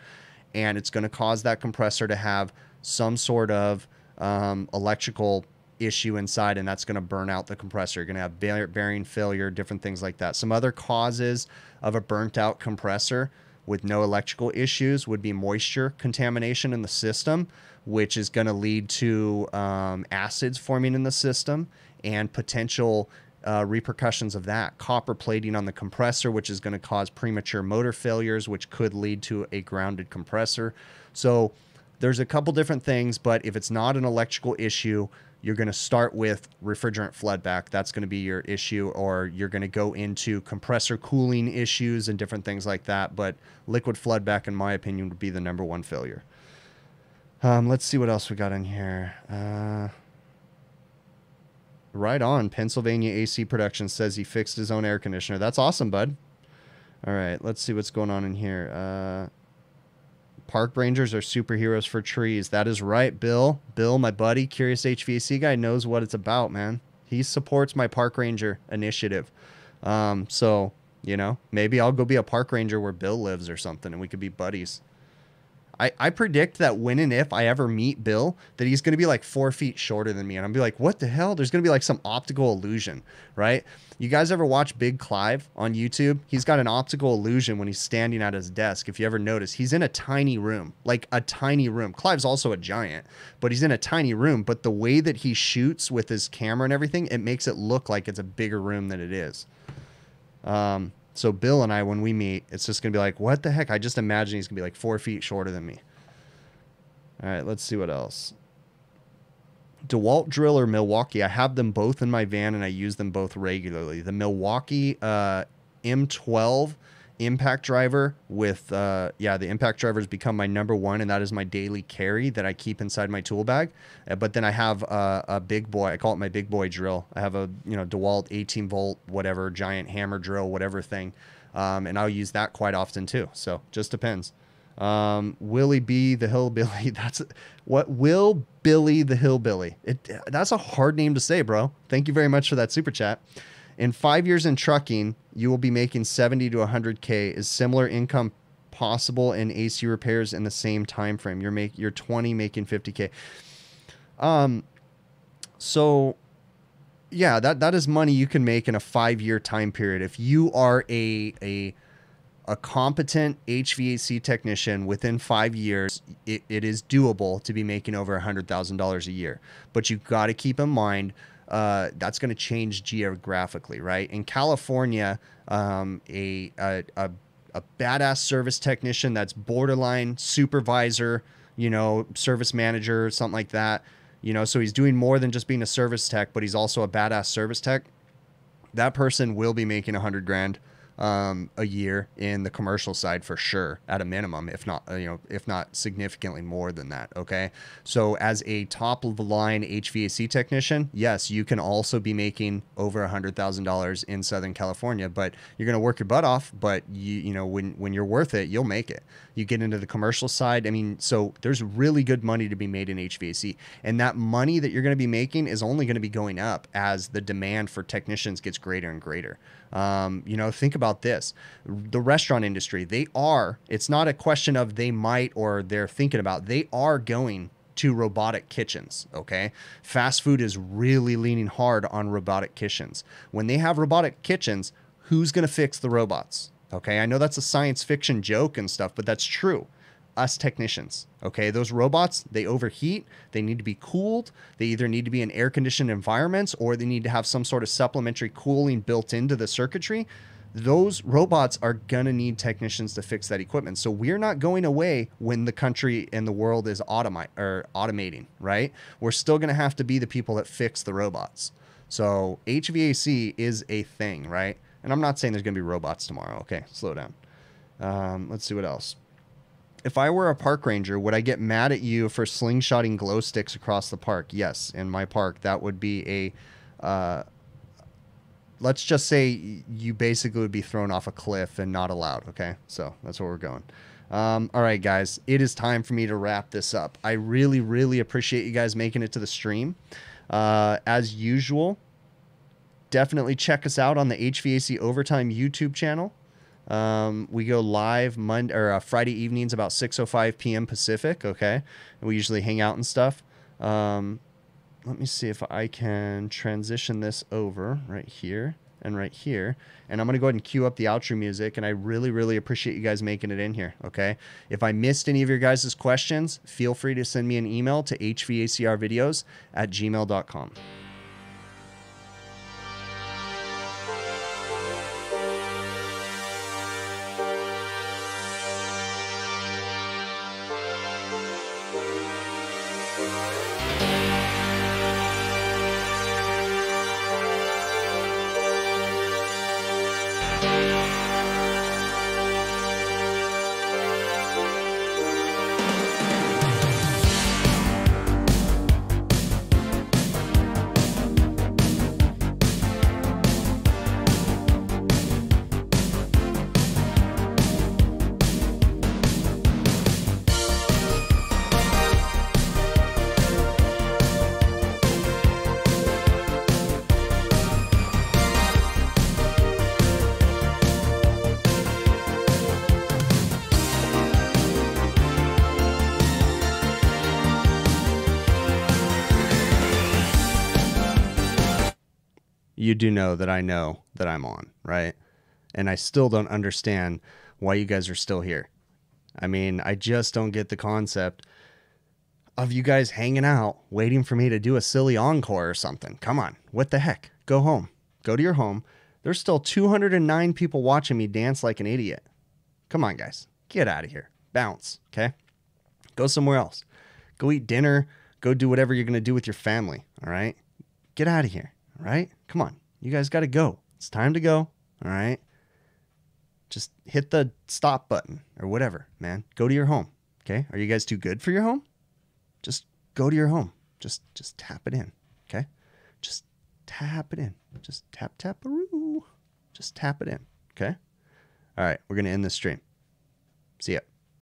And it's going to cause that compressor to have some sort of um, electrical issue inside, and that's going to burn out the compressor. You're going to have bearing failure, different things like that. Some other causes of a burnt out compressor with no electrical issues would be moisture contamination in the system which is going to lead to um, acids forming in the system and potential uh, repercussions of that. Copper plating on the compressor, which is going to cause premature motor failures, which could lead to a grounded compressor. So there's a couple different things, but if it's not an electrical issue, you're going to start with refrigerant floodback. That's going to be your issue, or you're going to go into compressor cooling issues and different things like that. But liquid floodback, in my opinion, would be the number one failure. Um, let's see what else we got in here. Uh, right on. Pennsylvania AC Production says he fixed his own air conditioner. That's awesome, bud. All right, let's see what's going on in here. Uh, park rangers are superheroes for trees. That is right, Bill. Bill, my buddy, curious HVAC guy, knows what it's about, man. He supports my park ranger initiative. Um, so you know, maybe I'll go be a park ranger where Bill lives or something, and we could be buddies. I, I predict that when and if I ever meet Bill, that he's going to be like four feet shorter than me. And I'm be like, what the hell? There's going to be like some optical illusion, right? You guys ever watch Big Clive on YouTube? He's got an optical illusion when he's standing at his desk. If you ever notice, he's in a tiny room, like a tiny room. Clive's also a giant, but he's in a tiny room. But the way that he shoots with his camera and everything, it makes it look like it's a bigger room than it is. Um, so Bill and I, when we meet, it's just gonna be like, what the heck? I just imagine he's gonna be like four feet shorter than me. All right, let's see what else. DeWalt drill or Milwaukee. I have them both in my van and I use them both regularly. The Milwaukee uh, M12 impact driver with uh, yeah the impact driver has become my number one and that is my daily carry that i keep inside my tool bag. Uh, but then i have a, a, big boy i call it my big boy drill. I have a you know dewalt 18 volt whatever giant hammer drill whatever thing. Um, and i'll use that quite often too. So just depends. Um, willie b the hillbilly [LAUGHS] that's what will billy the hillbilly. It that's a hard name to say bro. Thank you very much for that super chat in five years in trucking, you will be making 70 to 100K. Is similar income possible in AC repairs in the same time frame? You're make you're 20 making 50K. Um, so yeah, that that is money you can make in a five year time period if you are a a a competent HVAC technician within five years, it, it is doable to be making over a $100,000 a year. But you've got to keep in mind uh, that's going to change geographically, right? In California, um, a, a, a, a badass service technician that's borderline supervisor, you know, service manager, something like that, you know, so he's doing more than just being a service tech, but he's also a badass service tech. That person will be making a hundred grand um, a year in the commercial side for sure, at a minimum, if not you know, if not significantly more than that. Okay, so as a top of the line HVAC technician, yes, you can also be making over a hundred thousand dollars in Southern California, but you're gonna work your butt off. But you you know when when you're worth it, you'll make it. You get into the commercial side. I mean, so there's really good money to be made in HVAC, and that money that you're going to be making is only going to be going up as the demand for technicians gets greater and greater. Um, you know, think about this: the restaurant industry. They are. It's not a question of they might or they're thinking about. They are going to robotic kitchens. Okay. Fast food is really leaning hard on robotic kitchens. When they have robotic kitchens, who's going to fix the robots? Okay. I know that's a science fiction joke and stuff, but that's true. Us technicians. Okay. Those robots, they overheat. They need to be cooled. They either need to be in air conditioned environments or they need to have some sort of supplementary cooling built into the circuitry those robots are going to need technicians to fix that equipment. So we're not going away when the country and the world is automi- or automating, right? We're still going to have to be the people that fix the robots. So HVAC is a thing, right? And I'm not saying there's going to be robots tomorrow. Okay, slow down. Um, let's see what else. If I were a park ranger, would I get mad at you for slingshotting glow sticks across the park? Yes, in my park, that would be a. Uh, let's just say you basically would be thrown off a cliff and not allowed. Okay, so that's where we're going. Um, all right, guys, it is time for me to wrap this up. I really, really appreciate you guys making it to the stream. Uh, as usual, definitely check us out on the HVAC Overtime YouTube channel. Um, we go live Monday or uh, Friday evenings about 6:05 p.m. Pacific. Okay, and we usually hang out and stuff. Um, let me see if I can transition this over right here and right here. And I'm going to go ahead and cue up the outro music. And I really, really appreciate you guys making it in here. Okay. If I missed any of your guys' questions, feel free to send me an email to hvacrvideos at gmail.com. know that I know that I'm on, right? And I still don't understand why you guys are still here. I mean, I just don't get the concept of you guys hanging out waiting for me to do a silly encore or something. Come on. What the heck? Go home. Go to your home. There's still 209 people watching me dance like an idiot. Come on, guys. Get out of here. Bounce, okay? Go somewhere else. Go eat dinner. Go do whatever you're going to do with your family, all right? Get out of here, all right? Come on. You guys got to go. It's time to go, all right? Just hit the stop button or whatever, man. Go to your home, okay? Are you guys too good for your home? Just go to your home. Just just tap it in, okay? Just tap it in. Just tap tap a Just tap it in, okay? All right, we're going to end this stream. See ya.